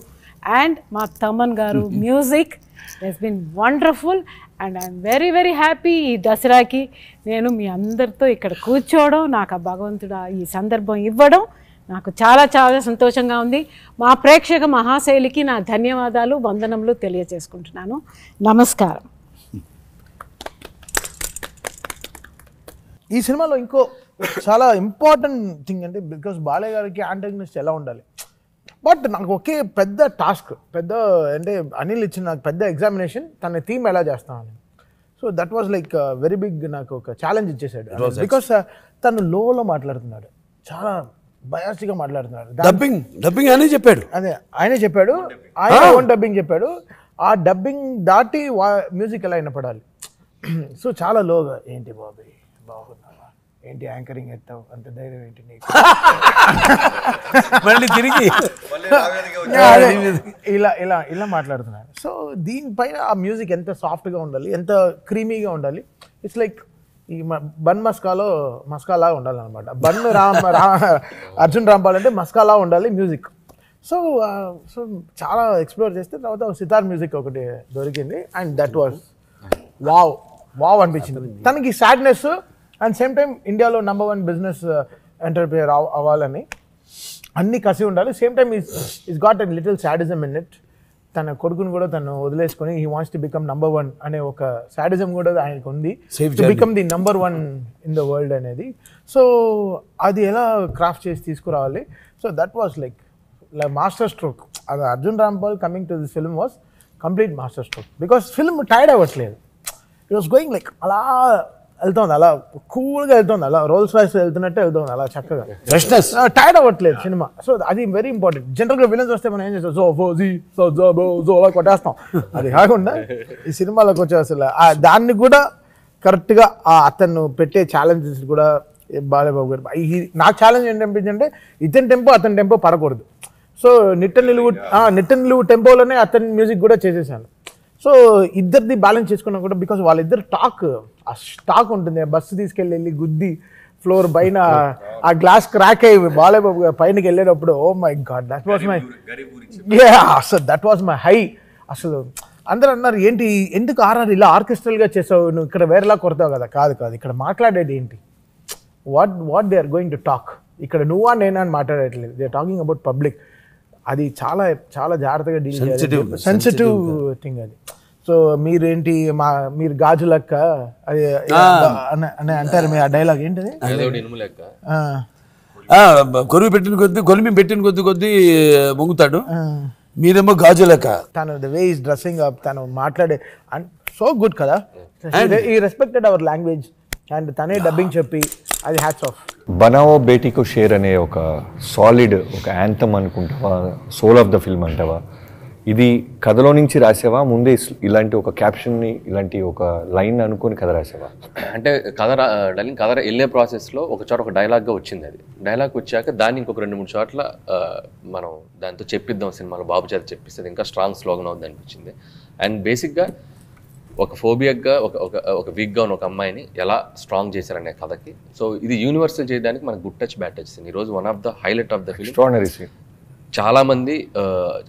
[SPEAKER 2] అండ్ మా Thaman garu. Music has been wonderful and I'm very very happy ఈ దసరాకి. నేను మీ అందరితో ఇక్కడ కూర్చోవడం నాకు ఆ భగవంతుడు ఈ సందర్భం ఇవ్వడం నాకు చాలా చాలా సంతోషంగా ఉంది. మా ప్రేక్షక మహాశైలికి నా ధన్యవాదాలు వందనములు తెలియజేసుకుంటున్నాను. నమస్కారం.
[SPEAKER 5] ఈ సినిమాలో ఇంకో చాలా ఇంపార్టెంట్ థింగ్ అంటే బికాస్ బాలయ్య గారికి యాంటగనిస్ట్ ఎలా ఉండాలి? బట్ నాకు ఒకే పెద్ద టాస్క్ పెద్ద అంటే అనిల్ ఇచ్చిన నాకు పెద్ద ఎగ్జామినేషన్ తన థీమ్ ఎలా చేస్తామని. So that was like very big నాకు ఒక ఛాలెంజ్ ఇచ్చేసాడు బికాస్ తను లోలో మాట్లాడుతున్నాడు. చాలా బయాస్గా మాట్లాడుతున్నాడు.
[SPEAKER 1] డబ్బింగ్ డబ్బింగ్ అని చెప్పాడు.
[SPEAKER 5] అదే ఆయనే చెప్పాడు. ఆయన ఓన్ డబ్బింగ్ చెప్పాడు. ఆ డబ్బింగ్ దాటి వా మ్యూజిక్ ఎలా వినపడాలి సో <clears throat> చాలా లోగా ఏంటి బాబీ? ఏంటి యాంకరింగ్ ఎత్తావు? అంత ధైర్యం ఏంటి నీకు?
[SPEAKER 1] మళ్ళీ తిరిగి.
[SPEAKER 5] ఇలా ఇలా ఇలా మాట్లాడుతున్నాను. సో దీనిపైన ఆ మ్యూజిక్ ఎంత సాఫ్ట్గా ఉండాలి ఎంత క్రీమీగా ఉండాలి? ఇట్స్ లైక్ ఈ మ- బన్ మస్కాలో మస్కాలా ఉండాలి అనమాట బన్ రామ్ రా అర్జున్ రాంపాల్ అంటే మస్కాలా ఉండాలి మ్యూజిక్. సో సో చాలా ఎక్స్ప్లోర్ చేస్తే తర్వాత సితార్ మ్యూజిక్ ఒకటి దొరికింది. And that was wow wow అనిపించింది. తనకి సాడ్నెస్ అండ్ సేమ్ టైం ఇండియాలో నెంబర్ వన్ బిజినెస్ ఎంటర్ప్రియర్ అవ్వాలని అన్ని కసి ఉండాలి. Same time is is got a little sadism in it తన కొడుకుని కూడా తను వదిలేసుకొని he wants to become number one అనే ఒక సాడిజం కూడా ఆయనకు ఉంది become the number one in the world అనేది. సో అది ఎలా క్రాఫ్ట్ చేసి తీసుకురావాలి? So that was like master stroke అది Arjun Rampal coming to this film was complete master stroke because film tired అవ్వట్లేదు. ఇట్ వాస్ గోయింగ్ లైక్ అలా వెళ్తోంది అలా కూల్గా వెళ్తోంది అలా రోల్స్ రాయిస్ వెళ్తున్నట్టే వెళ్తోంది అలా చక్కగా.
[SPEAKER 1] ఫ్రెష్నెస్
[SPEAKER 5] టైర్డ్ అవ్వట్లేదు సినిమా. సో అది వెరీ ఇంపార్టెంట్ జనరల్గా విలన్స్ వస్తే మనం ఏం చేస్తాం? సో ఫో జీ సో జో బో జో అలా కొట్టేస్తాం. అది కాకుండా ఈ సినిమాలోకి వచ్చే అసలు దాన్ని కూడా కరెక్ట్గా ఆ అతను పెట్టే ఛాలెంజెస్ కూడా ఏ బాలయ్యబాబు గారు. నాకు ఛాలెంజ్ ఏంటంటే ఇతని టెంపో అతని టెంపో పడకూడదు. సో నిట్ట నిలువు నిట్ట నిలువు టెంపోలోనే అతని మ్యూజిక్ కూడా చేసేసాను. సో ఇద్దరిది బ్యాలెన్స్ చేసుకున్నా కూడా బికాస్ వాళ్ళిద్దరు టాక్ ఆ స్టాక్ ఉంటుంది. ఆ బస్సు తీసుకెళ్ళి వెళ్ళి గుద్ది ఫ్లోర్ పైన ఆ గ్లాస్ క్రాక్ అయ్యి బాలయ్యబాబు గారు పైనకి వెళ్ళేటప్పుడు ఓ my god that was my అసలు దట్ వాస్ మై హై అసలు అందరూ అన్నారు ఏంటి ఎందుకు ఆర్ఆర్ ఇలా ఆర్కెస్ట్రల్గా చేసావు? నువ్వు ఇక్కడ వేరేలా కొడతావు కదా. కాదు కాదు ఇక్కడ మాట్లాడేది ఏంటి? What what they are going to talk ఇక్కడ నువ్వా నేనా అని మాట్లాడట్లేదు. దే టాకింగ్ అబౌట్ పబ్లిక్ అది చాలా చాలా జాగ్రత్తగా డీల్
[SPEAKER 1] Sensitive,
[SPEAKER 5] సెన్సిటివ్ థింగ్ అది. సో మీరేంటి మా మీరు గాజు లెక్క అది అని- అంటారు మీ ఆ డైలాగ్ ఏంటిది?
[SPEAKER 1] కొరువు పెట్టిన కొద్దీ కొలిమి పెట్టిన కొద్ది కొద్దీ మొంగుతాడు. మీరేమో గాజు లెక్క
[SPEAKER 5] తను the way is dressing up తను మాట్లాడే సో గుడ్ కదా. ఈ రెస్పెక్టెడ్ అవర్ లాంగ్వేజ్ అండ్ తనే డబ్బింగ్ చెప్పి అది హ్యాట్స్ ఆఫ్
[SPEAKER 3] బనావో బేటీకో షేర్ అనే ఒక సాలిడ్ ఒక యాంథమ్ అనుకుంటావా? సోల్ ఆఫ్ ద ఫిల్మ్ అంటావా? ఇది కథలో నుంచి రాసావా? ముందే ఇలాంటి ఒక క్యాప్షన్ని ఇలాంటి ఒక లైన్ అనుకొని కథ రాసావా?
[SPEAKER 4] అంటే కథ డైలింగ్ కథ వెళ్ళే ప్రాసెస్లో ఒక చోట ఒక డైలాగ్గా వచ్చింది అది. డైలాగ్ వచ్చాక దాన్ని ఇంకొక రెండు మూడు చోట్ల మనం దాంతో చెప్పిద్దాం సినిమాలో. బాబు చేత చెప్పిస్తుంది ఇంకా స్ట్రాంగ్ స్లోగన్ అవుద్ది అనిపించింది. అండ్ బేసిక్గా ఒక ఫోబియాగా ఒక ఒక ఒక వీక్గా ఉన్న ఒక అమ్మాయిని ఎలా స్ట్రాంగ్ చేశారనే కథకి. సో ఇది యూనివర్సల్ చేయడానికి మనకు గుడ్ టచ్ బ్యాడ్ టచ్ ఈరోజు one of the highlight of the film
[SPEAKER 3] extraordinary scene.
[SPEAKER 4] చాలా మంది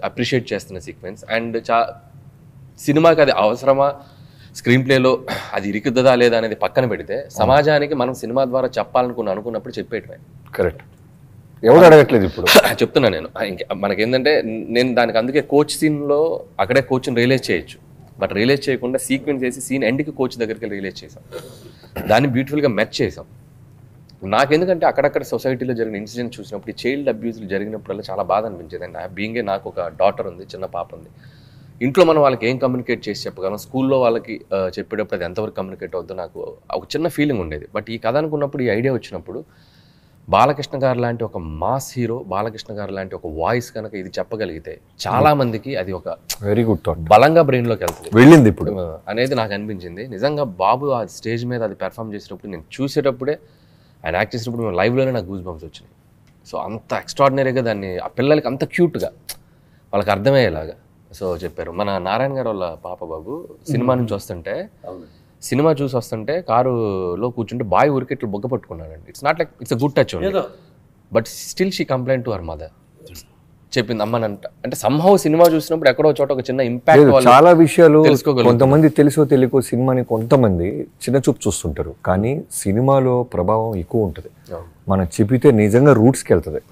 [SPEAKER 4] అప్రిషియేట్ చేస్తున్న సీక్వెన్స్. అండ్ చా సినిమాకి అది అవసరమా? స్క్రీన్ ప్లేలో అది ఇరికిద్దదా లేదా అనేది పక్కన పెడితే సమాజానికి మనం సినిమా ద్వారా చెప్పాలనుకున్న అనుకున్నప్పుడు చెప్పేటమే
[SPEAKER 3] కరెక్ట్. ఎవరు అడగట్లేదు ఇప్పుడు? <laughs>
[SPEAKER 4] చెప్తున్నా నేను. ఇంక మనకేంటంటే నేను దానికి అందుకే కోచ్ సీన్లో అక్కడే కోచ్ని రియలైజ్ చేయొచ్చు. బట్ రియలైజ్ చేయకుండా సీక్వెన్స్ చేసి సీన్ ఎండ్కి కోచ్ దగ్గరికి రియలైజ్ చేసాం దాన్ని బ్యూటిఫుల్గా మ్యాచ్ చేసాం నాకెందుకంటే అక్కడక్కడ సొసైటీలో జరిగిన ఇన్సిడెంట్ చూసినప్పుడు ఈ చైల్డ్ అబ్యూజ్లు జరిగినప్పుడల్లా చాలా బాధ అనిపించేది. అండి బీయింగే నాకు ఒక డాటర్ ఉంది చిన్న పాప ఉంది. ఇంట్లో మనం వాళ్ళకి ఏం కమ్యూనికేట్ చేసి చెప్పగలం? స్కూల్లో వాళ్ళకి చెప్పేటప్పుడు అది ఎంతవరకు కమ్యూనికేట్ అవుద్దో నాకు ఒక చిన్న ఫీలింగ్ ఉండేది. బట్ ఈ కథ అనుకున్నప్పుడు ఈ ఐడియా వచ్చినప్పుడు బాలకృష్ణ గారు లాంటి ఒక మాస్ హీరో బాలకృష్ణ గారు లాంటి ఒక వాయిస్ కనుక ఇది చెప్పగలిగితే చాలా మందికి అది ఒక
[SPEAKER 3] వెరీ గుడ్ థాట్
[SPEAKER 4] బలంగా బ్రెయిన్లోకి వెళ్తుంది.
[SPEAKER 3] వెళ్ళింది ఇప్పుడు.
[SPEAKER 4] అనేది నాకు అనిపించింది. నిజంగా బాబు ఆ స్టేజ్ మీద అది పెర్ఫామ్ చేసినప్పుడు నేను చూసేటప్పుడే ఆయన యాక్ట్ చేసినప్పుడు మేము లైవ్లోనే నాకు గూస్ బంప్స్ వచ్చినాయి. సో అంత ఎక్స్ట్రాడినరీగా దాన్ని ఆ పిల్లలకి అంత క్యూట్గా వాళ్ళకి అర్థమయ్యేలాగా. సో చెప్పారు. మన నారాయణ గారు వాళ్ళ పాప బాబు సినిమా నుంచి వస్తుంటే సినిమా చూసి వస్తుంటే కారులో కూర్చుంటే బాయ్ ఊరికి ఇట్లా బొగ్గ పట్టుకున్నాడండి. It's not like it's a good touch but still she complaint to her mother చెప్పింది అమ్మనంట అంటే సంహవ్ సినిమా చూసినప్పుడు ఎక్కడో చోట ఒక చిన్న ఇంపాక్ట్
[SPEAKER 3] చాలా విషయాలు. కొంతమంది తెలుసో తెలియకో సినిమాని కొంతమంది చిన్న చూపు చూస్తుంటారు. కానీ సినిమాలో ప్రభావం ఎక్కువ ఉంటుంది. మనం చెప్పితే నిజంగా రూట్స్కి వెళ్తుంది.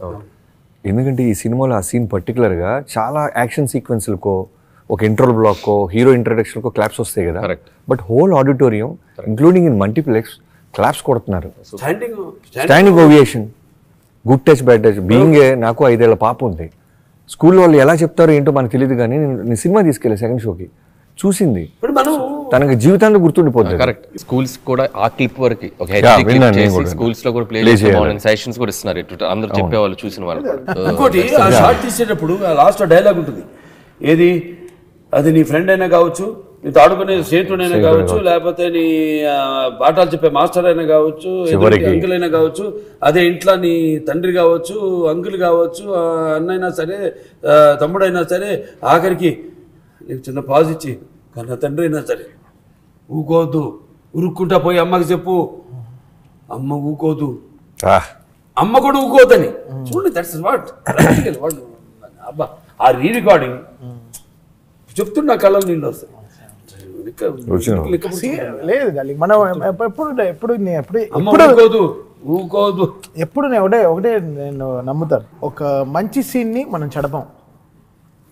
[SPEAKER 3] ఎందుకంటే ఈ సినిమాలో ఆ సీన్ పర్టికులర్గా చాలా యాక్షన్ సీక్వెన్స్లకో ఒక ఇంట్రోల్ బ్లాక్కో హీరో ఇంట్రడక్షన్కో క్లాప్స్ వస్తాయి కదా. But whole auditorium including in multiplex claps కొడుతున్నారు.
[SPEAKER 1] Standing
[SPEAKER 3] ovation good touch bad touch being నాకు ఐదేళ్ళ పాప ఉంది. స్కూల్లో వాళ్ళు ఎలా చెప్తారో ఏంటో మనకు తెలియదు కానీ నేను సినిమా తీసుకెళ్ళా సెకండ్ షోకి చూసింది. తనకి జీవితాంతం గుర్తుండిపోతుంది
[SPEAKER 4] కరెక్ట్ స్కూల్స్ కూడా ఆ క్లిప్ వరకు. ఒక. స్కూల్స్లో
[SPEAKER 3] కూడా
[SPEAKER 4] ప్లే చేసి
[SPEAKER 3] చేయాలి.
[SPEAKER 4] సెషన్స్ కూడా ఇస్తున్నారు. ఇటు అందరూ చెప్పేవాళ్ళు చూసిన వాళ్ళు.
[SPEAKER 1] ఇంకోటి ఆ షార్ట్ తీసేటప్పుడు ఆ లాస్ట్ డైలాగ్ ఉంటుంది. ఏది? అది నీ ఫ్రెండ్ అయినా కావచ్చు నీతో ఆడుకునే స్నేహితుడైనా కావచ్చు లేకపోతే నీ పాఠాలు చెప్పే మాస్టర్ అయినా కావచ్చు. అంకుల్ అయినా కావచ్చు అదే ఇంట్లో నీ తండ్రి కావచ్చు అంకుల్ కావచ్చు అన్నైనా సరే తమ్ముడైనా సరే ఆఖరికి నీకు చిన్న పాజ్ ఇచ్చి కన్న తండ్రి అయినా సరే ఊకోవద్దు ఉరుక్కుంటా పోయి అమ్మకి చెప్పు. అమ్మ ఊకోదు.
[SPEAKER 3] ఆ,
[SPEAKER 1] అమ్మ కూడా ఊకోవద్దని చూడండి దట్స్ వాట్ వాళ్ళు అబ్బా ఆ రీ రికార్డింగ్ చెప్తున్నా కళ్ళలో నీళ్ళు వస్తాయి.
[SPEAKER 5] లేదు మనం ఎప్ప- ఎప్పుడు ఎప్పుడు నేను ఎప్పుడు ఎప్పుడు
[SPEAKER 1] ఊకోదు ఊకోదు.
[SPEAKER 5] ఎప్పుడు నేను ఒకటే ఒకటే నేను నమ్ముతాను. ఒక మంచి సీన్ని మనం చెడపం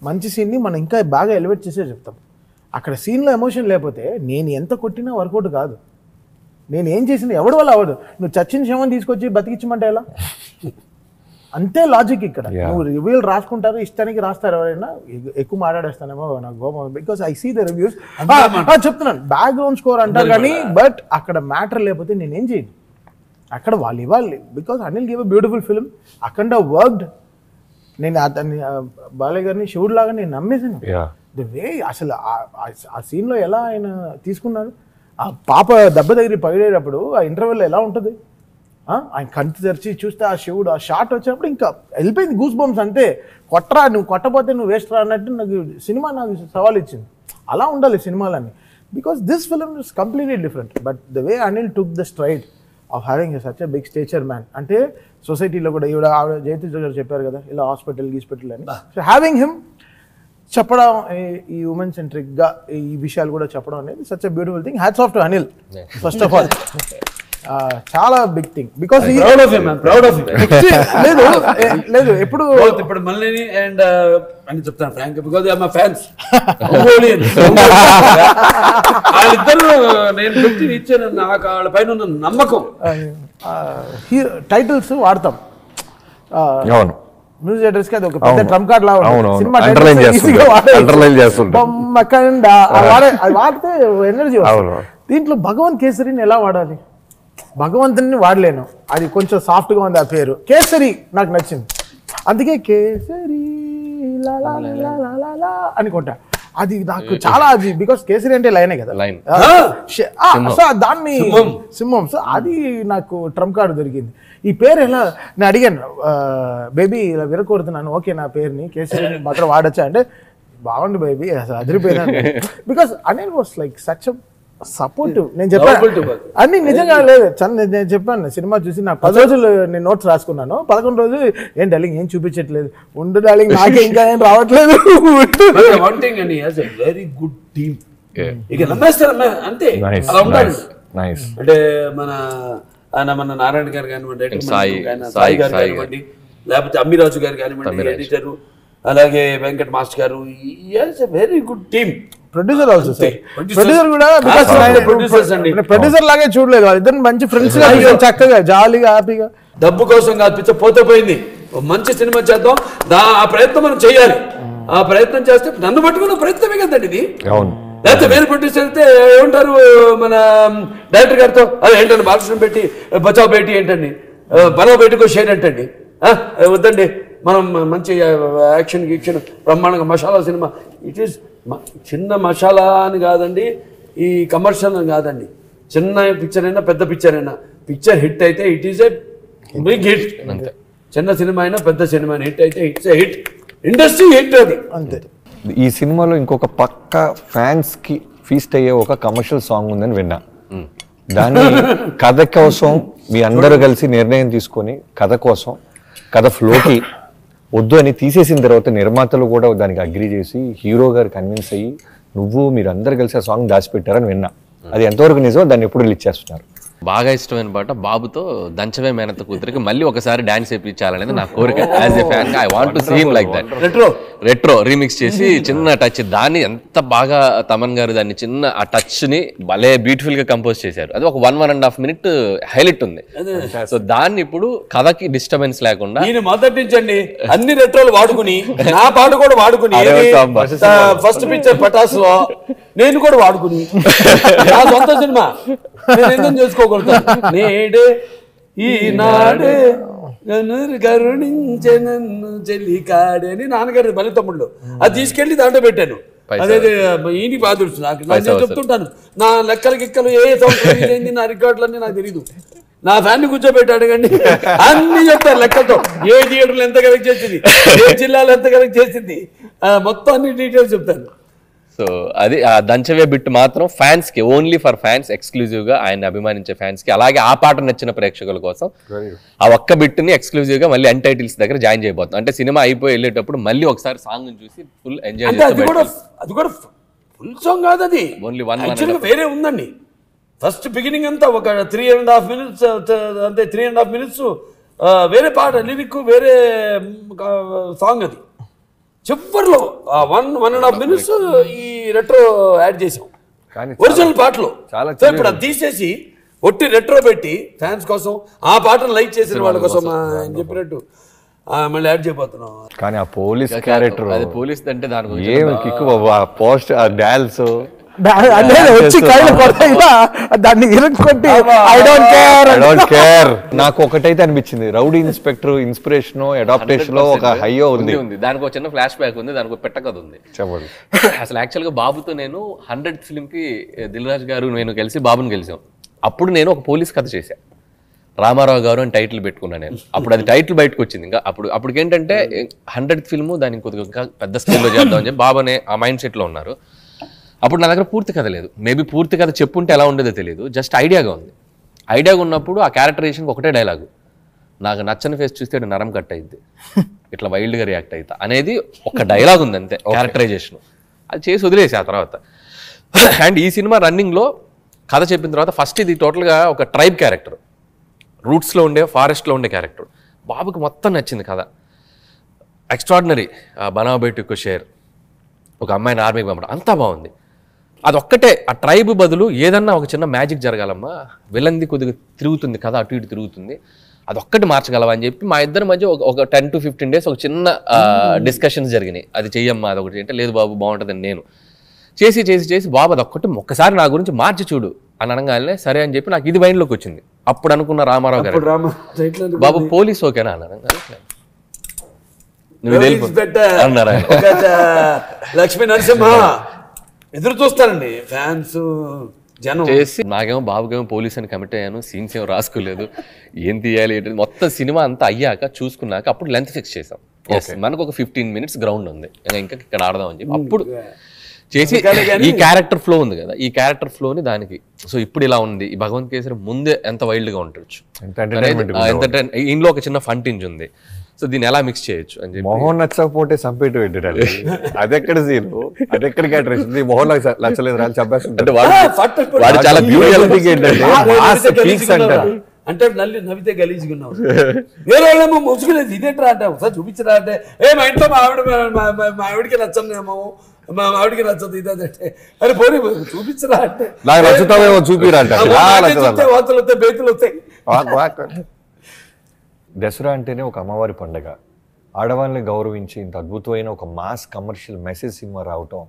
[SPEAKER 5] మంచి సీన్ని మనం ఇంకా బాగా ఎలివేట్ చేసే చెప్తాం. అక్కడ సీన్లో ఎమోషన్ లేకపోతే నేను ఎంత కొట్టినా వర్కౌట్ కాదు. నేను ఏం చేసినా ఎవడి వల్ల అవ్వదు. నువ్వు చచ్చిన శవం తీసుకొచ్చి బతికించమంటే ఎలా? అంతే లాజిక్ ఇక్కడ. నువ్వు రివ్యూలు రాసుకుంటారు ఇష్టానికి రాస్తారు ఎవరైనా ఎక్కువ మాట్లాడేస్తానేమో నాకు కోపం because I see the reviews చెప్తున్నాను. బ్యాక్గ్రౌండ్ స్కోర్ అంటారు కానీ బట్ అక్కడ మ్యాటర్ లేకపోతే నేనేం చేయను. అక్కడ వాళ్ళు ఇవ్వాలి. Because Anil give a beautiful film Akhanda worked నేను అతన్ని బాలయ్య గారిని శివుడు లాగా నేను నమ్మేసాను. ద వే అసలు ఆ- సీన్లో ఎలా ఆయన తీసుకున్నారు ఆ పాప దెబ్బ దగ్గర పగిలేటప్పుడు ఆ ఇంటర్వెల్ ఎలా ఉంటుంది? ఆయన కంటి తెరిచి చూస్తే ఆ శివుడు ఆ షాట్ వచ్చినప్పుడు ఇంకా వెళ్ళిపోయింది గూస్ బంప్స్ అంతే కొట్టరా నువ్వు కొట్టపోతే నువ్వు వేస్ట్ రా అన్నట్టు నాకు సినిమా నాకు సవాల్ ఇచ్చింది. అలా ఉండాలి సినిమాలన్నీ. Because this film is completely different but the way Anil took the straight of having such a big stature man అంటే సొసైటీలో కూడా ఈవిడ ఆవిడ జయతీజ్ గారు చెప్పారు కదా ఇలా హాస్పిటల్ గీస్పిటల్ అని. సో హ్యావింగ్ హిమ్ చెప్పడం ఈ- ఉమెన్ సెంట్రిక్గా ఈ విషయాలు కూడా చెప్పడం అనేది such a beautiful thing hats off to Anil first of all చాలా big thing because
[SPEAKER 1] proud of him proud of him
[SPEAKER 5] లేదు లేదు ఎప్పుడు
[SPEAKER 1] ఇప్పుడు మళ్ళీ అండ్ అని చెప్తాను ఫ్రాంక్ బికాజ్ మా ఫ్యాన్స్ వాళ్ళిద్దరు నేను పెట్టి ఇచ్చాను నాకు వాళ్ళ పైన ఉన్న నమ్మకం.
[SPEAKER 5] టైటిల్స్ వాడతాం.
[SPEAKER 3] అవును.
[SPEAKER 5] కి అది ఒక పెద్ద. ట్రంప్ కార్డ్ లాగా. సినిమా
[SPEAKER 3] చేస్తుంటారు. చేస్తుంటారు.
[SPEAKER 5] అది వాడితే ఎనర్జీ. దీంట్లో భగవంత్ కేసరిని ఎలా వాడాలి? భగవంతుని వాడలేను. అది కొంచెం సాఫ్ట్గా ఉంది ఆ పేరు. కేసరి నాకు నచ్చింది. అందుకే కేసరి అనుకుంటా అది నాకు చాలా అది బికాస్ కేసరి అంటే లైనే కదా. ఆ, సో దాన్ని సింహం. సో అది నాకు ట్రంప్ కార్డు దొరికింది. ఈ పేరు ఎలా నేను అడిగాను బేబీ ఇలా విరకూడుతున్నాను ఓకే నా పేరుని కేసరి మాత్రం వాడచ్చా? అంటే బాగుంది బేబీ అసలు అదిరిపోయినా because Anil was like such support నేను చెప్పాను. అన్ని నిజంగా లేదు. చంద నేను- చెప్పాను సినిమా చూసి నాకు పది రోజులు నేను నోట్స్ రాసుకున్నాను. పదకొండు రోజులు ఏం డాలింగ్ ఏం చూపించట్లేదు. ఉండు డాలింగ్ నాకే ఇంకా ఏం రావట్లేదు.
[SPEAKER 1] వన్ థింగ్ అండి as a very good team ఇక నమ్మేస్తారు అంతే అలా ఉండాలి. అంటే మన ఆయన మన నారాయణ గారు కానివ్వండి
[SPEAKER 4] సాయి,
[SPEAKER 1] ఆయన
[SPEAKER 4] సాయి,
[SPEAKER 1] సాయి గారు కానివ్వండి లేకపోతే అమ్మిరాజు గారు కానివ్వండి ఎడిటర్ అలాగే వెంకట్ మాస్టర్ గారు very good team
[SPEAKER 5] producer also. Producer కూడా. ప్రొడ్యూసర్ లాగే చూడలేదు. ఇద్దరు మంచి
[SPEAKER 1] ఫ్రెండ్స్గా.
[SPEAKER 5] చక్కగా జాలీగా హ్యాపీగా.
[SPEAKER 1] డబ్బు కోసం కాదు పిచ్చ పోతే పోయింది. మంచి సినిమా చేద్దాం. దా ఆ ప్రయత్నం మనం చేయాలి. ఆ ప్రయత్నం చేస్తే నన్ను పట్టుకున్న ప్రయత్నమే కదండి ఇది.
[SPEAKER 3] అవును.
[SPEAKER 1] లేకపోతే వేరే ప్రొడ్యూసర్ అయితే ఏమంటారు మన డైరెక్టర్ గారితో అదే ఏంటండి బాలకృష్ణ పెట్టి బచావ్ బేటీ ఏంటండి? బలవ బయటకు షేర్ ఏంటండి వద్దండి. మనం మంచి యాక్షన్ గీక్షన్ బ్రహ్మాండంగా మసాలా సినిమా. ఇట్ ఈస్ చిన్న మసాలా అని కాదండి ఈ కమర్షియల్ అని కాదండి. చిన్న పిక్చర్ అయినా పెద్ద పిక్చర్ అయినా. పిక్చర్ హిట్ అయితే it is a big hit చిన్న సినిమా అయినా పెద్ద సినిమా అయినా హిట్ అయితే it's a hit industry hit అది.
[SPEAKER 5] అంతే.
[SPEAKER 3] ఈ సినిమాలో ఇంకొక పక్క ఫ్యాన్స్కి ఫీస్ట్ అయ్యే ఒక కమర్షియల్ సాంగ్ ఉందని విన్నా. దాన్ని కథ కోసం మీ అందరూ కలిసి నిర్ణయం తీసుకొని కథ కోసం కథ ఫ్లోకి వద్దు అని తీసేసిన తర్వాత నిర్మాతలు కూడా దానికి అగ్రి చేసి హీరో గారు కన్విన్స్ అయ్యి నువ్వు మీరు అందరు కలిసి ఆ సాంగ్ దాచిపెట్టారని విన్నా. అది ఎంతవరకు నిజం దాన్ని ఎప్పుడు రిలీజ్ చేస్తున్నారు?
[SPEAKER 4] బాగా ఇష్టమైన పాట బాబుతో దంచవే మేనత కూతురికి మళ్ళీ ఒకసారి డాన్స్ చేయించాలనేది నా కోరిక. As a fan I want to seem like that
[SPEAKER 1] retro
[SPEAKER 4] retro remix చేసి చిన్న టచ్ దాన్ని ఎంత బాగా తమన్ గారు దాన్ని చిన్న ఆ టచ్ని భలే బ్యూటిఫుల్గా కంపోజ్ చేశారు. అది ఒక one one and half minute highlight ఉంది. సో దాన్ని ఇప్పుడు కథకి డిస్టర్బెన్స్ లేకుండా
[SPEAKER 1] మొదటి నుంచి అండి అన్ని రెట్రోలు వాడుకుని నా పాట కూడా వాడుకుని. ఫస్ట్ పిక్చర్ పటాస్లో నేను కూడా వాడుకుని. <laughs> నా సొంత సినిమా. నేను ఎందుకు చేసుకోగలుగుతాను నేడే ఈనాడే కరుణించే నన్ను చెల్లి కాడే అని నాన్నగారి బలి తమ్ముళ్ళు. అది తీసుకెళ్ళి దాంట్లో పెట్టాను. అదే ఈయన బాధ నాకు నేను. చెప్తుంటాను. నా లెక్కలు గిక్కలు ఏ సంవత్సరం <laughs> నా రికార్డులన్నీ నాకు తెలియదు నా ఫ్యాన్ని కూర్చోబెట్టాడు కానీ <laughs> అన్ని చెప్తారు లెక్కలతో. ఏ థియేటర్లు ఎంత కలెక్ట్ చేసింది? ఏ జిల్లాలో ఎంత కలెక్ట్ చేసింది? మొత్తం అన్ని డీటెయిల్స్ చెప్తాను.
[SPEAKER 4] సో అది ఆ దంచవే బిట్ మాత్రం ఫ్యాన్స్కి ఓన్లీ ఫర్ ఫ్యాన్స్ ఎక్స్క్లూజివ్గా ఆయన అభిమానించే ఫ్యాన్స్కి అలాగే ఆ పాట నచ్చిన ప్రేక్షకుల కోసం ఆ ఒక్క బిట్ని ఎక్స్క్లూజివ్గా మళ్ళీ టైటిల్స్ దగ్గర జాయిన్ చేయబోతున్నాం. అంటే సినిమా అయిపోయి వెళ్ళేటప్పుడు మళ్ళీ ఒకసారి సాంగ్ చూసి ఫుల్ ఎంజాయ్
[SPEAKER 1] అది కూడా అది కూడా ఫుల్ సాంగ్ కాదు అది.
[SPEAKER 4] And
[SPEAKER 1] యాక్చువల్గా వేరే ఉందండి. ఫస్ట్ బిగినింగ్ అంతా ఒక త్రీ అండ్ హాఫ్ మినిట్స్ అంటే త్రీ అండ్ హాఫ్ మినిట్స్ వేరే పాట లిరిక్ వేరే సాంగ్ అది. చివరిలో one one and half minutes ఈ రెట్రో యాడ్ చేసాం
[SPEAKER 3] కానీ
[SPEAKER 1] ఒరిజినల్ పాటలు.
[SPEAKER 3] చాలా
[SPEAKER 1] సో ఇప్పుడు అది తీసేసి ఒట్టి రెట్రో పెట్టి ఫ్యాన్స్ కోసం ఆ పాటను లైక్ చేసిన వాళ్ళ కోసం. ఆయన చెప్పినట్టు మళ్ళీ యాడ్ చేయబోతున్నాం.
[SPEAKER 3] కానీ ఆ పోలీస్ క్యారెక్టర్
[SPEAKER 4] అది పోలీస్ అంటే దాని గురించి
[SPEAKER 3] ఏం కిక్ బాబు ఆ పోస్ట్ ఆ డాన్స్
[SPEAKER 5] అదే వచ్చి కొడతా దాన్ని ఇరుక్కొట్టి I don't care
[SPEAKER 3] I don't care నాకు ఒకటైతే అనిపించింది. రౌడీ ఇన్స్పెక్టర్ ఇన్స్పిరేషన్ అడాప్టేషన్లో ఒక హయ్యో ఉంది.
[SPEAKER 4] ఉంది దానికి ఒక చిన్న ఫ్లాష్ బ్యాక్ ఉంది దానికి ఒక పెట్టకథ ఉంది.
[SPEAKER 3] చెప్పండి.
[SPEAKER 4] అసలు యాక్చువల్గా బాబుతో నేను హండ్రెడ్ ఫిల్మ్కి దిల్ రాజు గారు నేను కలిసి బాబుని కలిసాం. అప్పుడు నేను ఒక పోలీస్ కథ చేశా. రామారావు గారు అని టైటిల్ పెట్టుకున్నా నేను. అప్పుడు అది టైటిల్ బయటకు వచ్చింది. ఇంకా అప్పుడు అప్పుడు ఏంటంటే హండ్రెడ్ ఫిల్మ్ దానికి కొద్దిగా ఇంకా పెద్ద స్కేల్లో చేద్దాం అని చెప్పి బాబు అనే ఆ మైండ్ సెట్లో ఉన్నారు. అప్పుడు నా దగ్గర పూర్తి కథ లేదు. మేబీ పూర్తి కథ చెప్పుంటే ఎలా ఉండేదో తెలియదు. జస్ట్ ఐడియాగా ఉంది. ఐడియాగా ఉన్నప్పుడు ఆ క్యారెక్టరేషన్కి ఒకటే డైలాగు నాకు నచ్చని ఫేస్ చూస్తే నరం కట్ అయింది <laughs> ఇట్లా వైల్డ్గా రియాక్ట్ అవుతా అనేది ఒక డైలాగ్ ఉంది అంతే క్యారెక్టరైజేషన్ అది చేసి వదిలేసి ఆ తర్వాత. <clears throat> అండ్ ఈ సినిమా రన్నింగ్లో కథ చెప్పిన తర్వాత ఫస్ట్ ఇది టోటల్గా ఒక ట్రైబ్ క్యారెక్టర్ రూట్స్లో ఉండే ఫారెస్ట్లో ఉండే క్యారెక్టర్ బాబుకి మొత్తం నచ్చింది కథ. ఎక్స్ట్రాడినరీ బనాబెట్టుకు షేర్ ఒక అమ్మాయిని ఆర్మీకి పంపడం. అంతా బాగుంది. అదొక్కటే. ఆ ట్రైబ్ బదులు ఏదన్నా ఒక చిన్న మ్యాజిక్ జరగాలమ్మా. విలంది కొద్దిగా తిరుగుతుంది కదా అటు ఇటు తిరుగుతుంది. అదొక్కటి మార్చగలవా అని చెప్పి మా ఇద్దరి మధ్య ఒక టెన్ టు ఫిఫ్టీన్ డేస్ ఒక చిన్న డిస్కషన్స్ జరిగినాయి. అది చెయ్యమ్మా అదొకటి అంటే లేదు బాబు బాగుంటుందని నేను. చేసి చేసి చేసి బాబు అదొక్కటి ఒక్కసారి నా గురించి మార్చి చూడు. అని అనగానే సరే అని చెప్పి నాకు ఇది మైండ్లోకి వచ్చింది. అప్పుడు అనుకున్న రామారావు గారు. బాబు పోలీస్ ఓకేనా? నువ్వు అన్నారు ఆయన.
[SPEAKER 1] ఒక చ- లక్ష్మీ నరసింహ. ఎదురు చూస్తారండి. ఫ్యాన్స్ జనం.
[SPEAKER 4] చేసి నాకేమో బాబుకేమో పోలీస్ అని కమిట్ అయ్యాను సీన్స్ ఏమో రాసుకోలేదు. ఏం తీయాలి ఏంటి? మొత్తం సినిమా అంతా అయ్యాక చూసుకున్నాక అప్పుడు లెంత్ ఫిక్స్ చేసాం మనకు ఒక ఫిఫ్టీన్ మినిట్స్ గ్రౌండ్ ఉంది. ఇంకా ఇంకా ఇక్కడ ఆడదాం అని చెప్పి అప్పుడు చేసి ఈ క్యారెక్టర్ ఫ్లో ఉంది కదా. ఈ క్యారెక్టర్ ఫ్లోని దానికి సో ఇప్పుడు ఇలా ఉంది. ఈ భగవంత్ కేసరి ముందే ఎంత వైల్డ్గా ఉండొచ్చు ఇందులో ఒక చిన్న ఫంటింజ్ ఉంది. సో దీన్ని ఎలా మిక్స్ చేయొచ్చు అని చెప్పి.
[SPEAKER 3] మొహం నచ్చకపోతే సంపేట పెట్టాడు అది ఎక్కడ సీన్ అది ఎక్కడ క్యారెక్టర్ మొహం నచ్చ- నచ్చలేదు
[SPEAKER 4] అంటే వాడు
[SPEAKER 1] ఫట్ ఇప్పుడు
[SPEAKER 4] వాడు చాలా
[SPEAKER 3] ఏంటంటే
[SPEAKER 1] అంటే నల్లి నవ్వితే గలీజ్గా ఉన్నావు వేరే వాళ్ళేమో ముసుగులేదు ఇదేట్రా అంటే ఒకసారి చూపించరా అంటే ఏ మా ఇంట్లో మా ఆవిడ మా- ఆవిడకి నచ్చనేమో మా ఆవిడకి నచ్చదు ఇదే అంటే. అరే పోనీ చూపించరా అంటే.
[SPEAKER 3] నాకు నచ్చుతావేమో చూపిరా
[SPEAKER 1] చూస్తే వార్తలు వస్తాయి బేతులు వస్తాయి.
[SPEAKER 3] Walk walk. దసరా అంటేనే ఒక అమ్మవారి పండగ. ఆడవాళ్ళని గౌరవించి ఇంత అద్భుతమైన ఒక మాస్ కమర్షియల్ మెసేజ్ సినిమా రావటం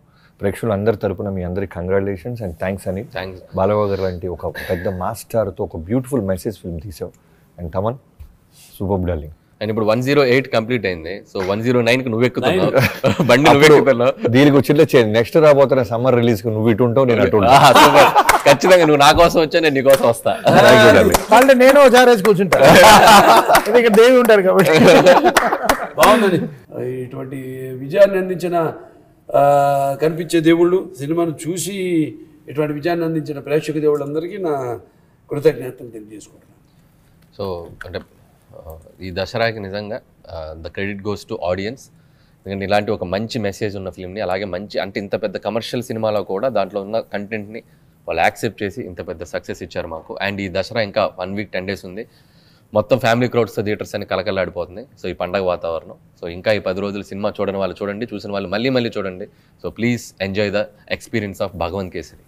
[SPEAKER 3] ప్రేక్షకులు అందరి తరపున మీ అందరికి కంగ్రాచులేషన్స్ అండ్ థ్యాంక్స్ అని
[SPEAKER 4] Thanks.
[SPEAKER 3] బాలబాబు గారు లాంటి ఒక పెద్ద మాస్ స్టార్తో ఒక బ్యూటిఫుల్ మెసేజ్ ఫిల్మ్ తీసావు. And Thaman super darling.
[SPEAKER 4] And ఇప్పుడు వన్ జీరో ఎయిట్ కంప్లీట్ అయింది. సో వన్ జీరో నైన్కి నువ్వు ఎక్కుతున్నావు. బండి నువ్వు ఎక్కుతున్నావు.
[SPEAKER 3] దీనికి వచ్చిన నెక్స్ట్ రాబోతున్న సమ్మర్ రిలీజ్కి నువ్వు ఇటు ఉంటావు నేను అటు.
[SPEAKER 4] ఖచ్చితంగా నువ్వు నా కోసం వచ్చా నేను నీ కోసం వస్తా.
[SPEAKER 3] Darling.
[SPEAKER 5] అంటే నేను వేసి కూర్చుంటా. <laughs> ఇది ఇక్కడ దేవి ఉంటారు కాబట్టి.
[SPEAKER 1] బాగుందండి. ఇటువంటి విజయాన్ని అందించిన ఆ, కనిపించే దేవుళ్ళు సినిమాను చూసి ఇటువంటి విజయాన్ని అందించిన ప్రేక్షక దేవుళ్ళందరికీ నా కృతజ్ఞతలు తెలియజేసుకుంటున్నాను.
[SPEAKER 4] సో అంటే ఈ దసరాకి నిజంగా the credit goes to audience ఎందుకంటే ఇలాంటి ఒక మంచి మెసేజ్ ఉన్న ఫిల్మ్ని అలాగే మంచి అంటే ఇంత పెద్ద కమర్షియల్ సినిమాలో కూడా దాంట్లో ఉన్న కంటెంట్ని వాళ్ళు యాక్సెప్ట్ చేసి ఇంత పెద్ద సక్సెస్ ఇచ్చారు మాకు. అండ్ ఈ దసరా ఇంకా వన్ వీక్ టెన్ డేస్ ఉంది. మొత్తం ఫ్యామిలీ క్రౌడ్స్ థియేటర్స్ అని కలకలాడిపోతుంది. సో ఈ పండగ వాతావరణం. సో ఇంకా ఈ పది రోజులు సినిమా చూడని వాళ్ళు చూడండి చూసిన వాళ్ళు మళ్ళీ మళ్ళీ చూడండి. So please enjoy the experience of Bhagavanth Kesari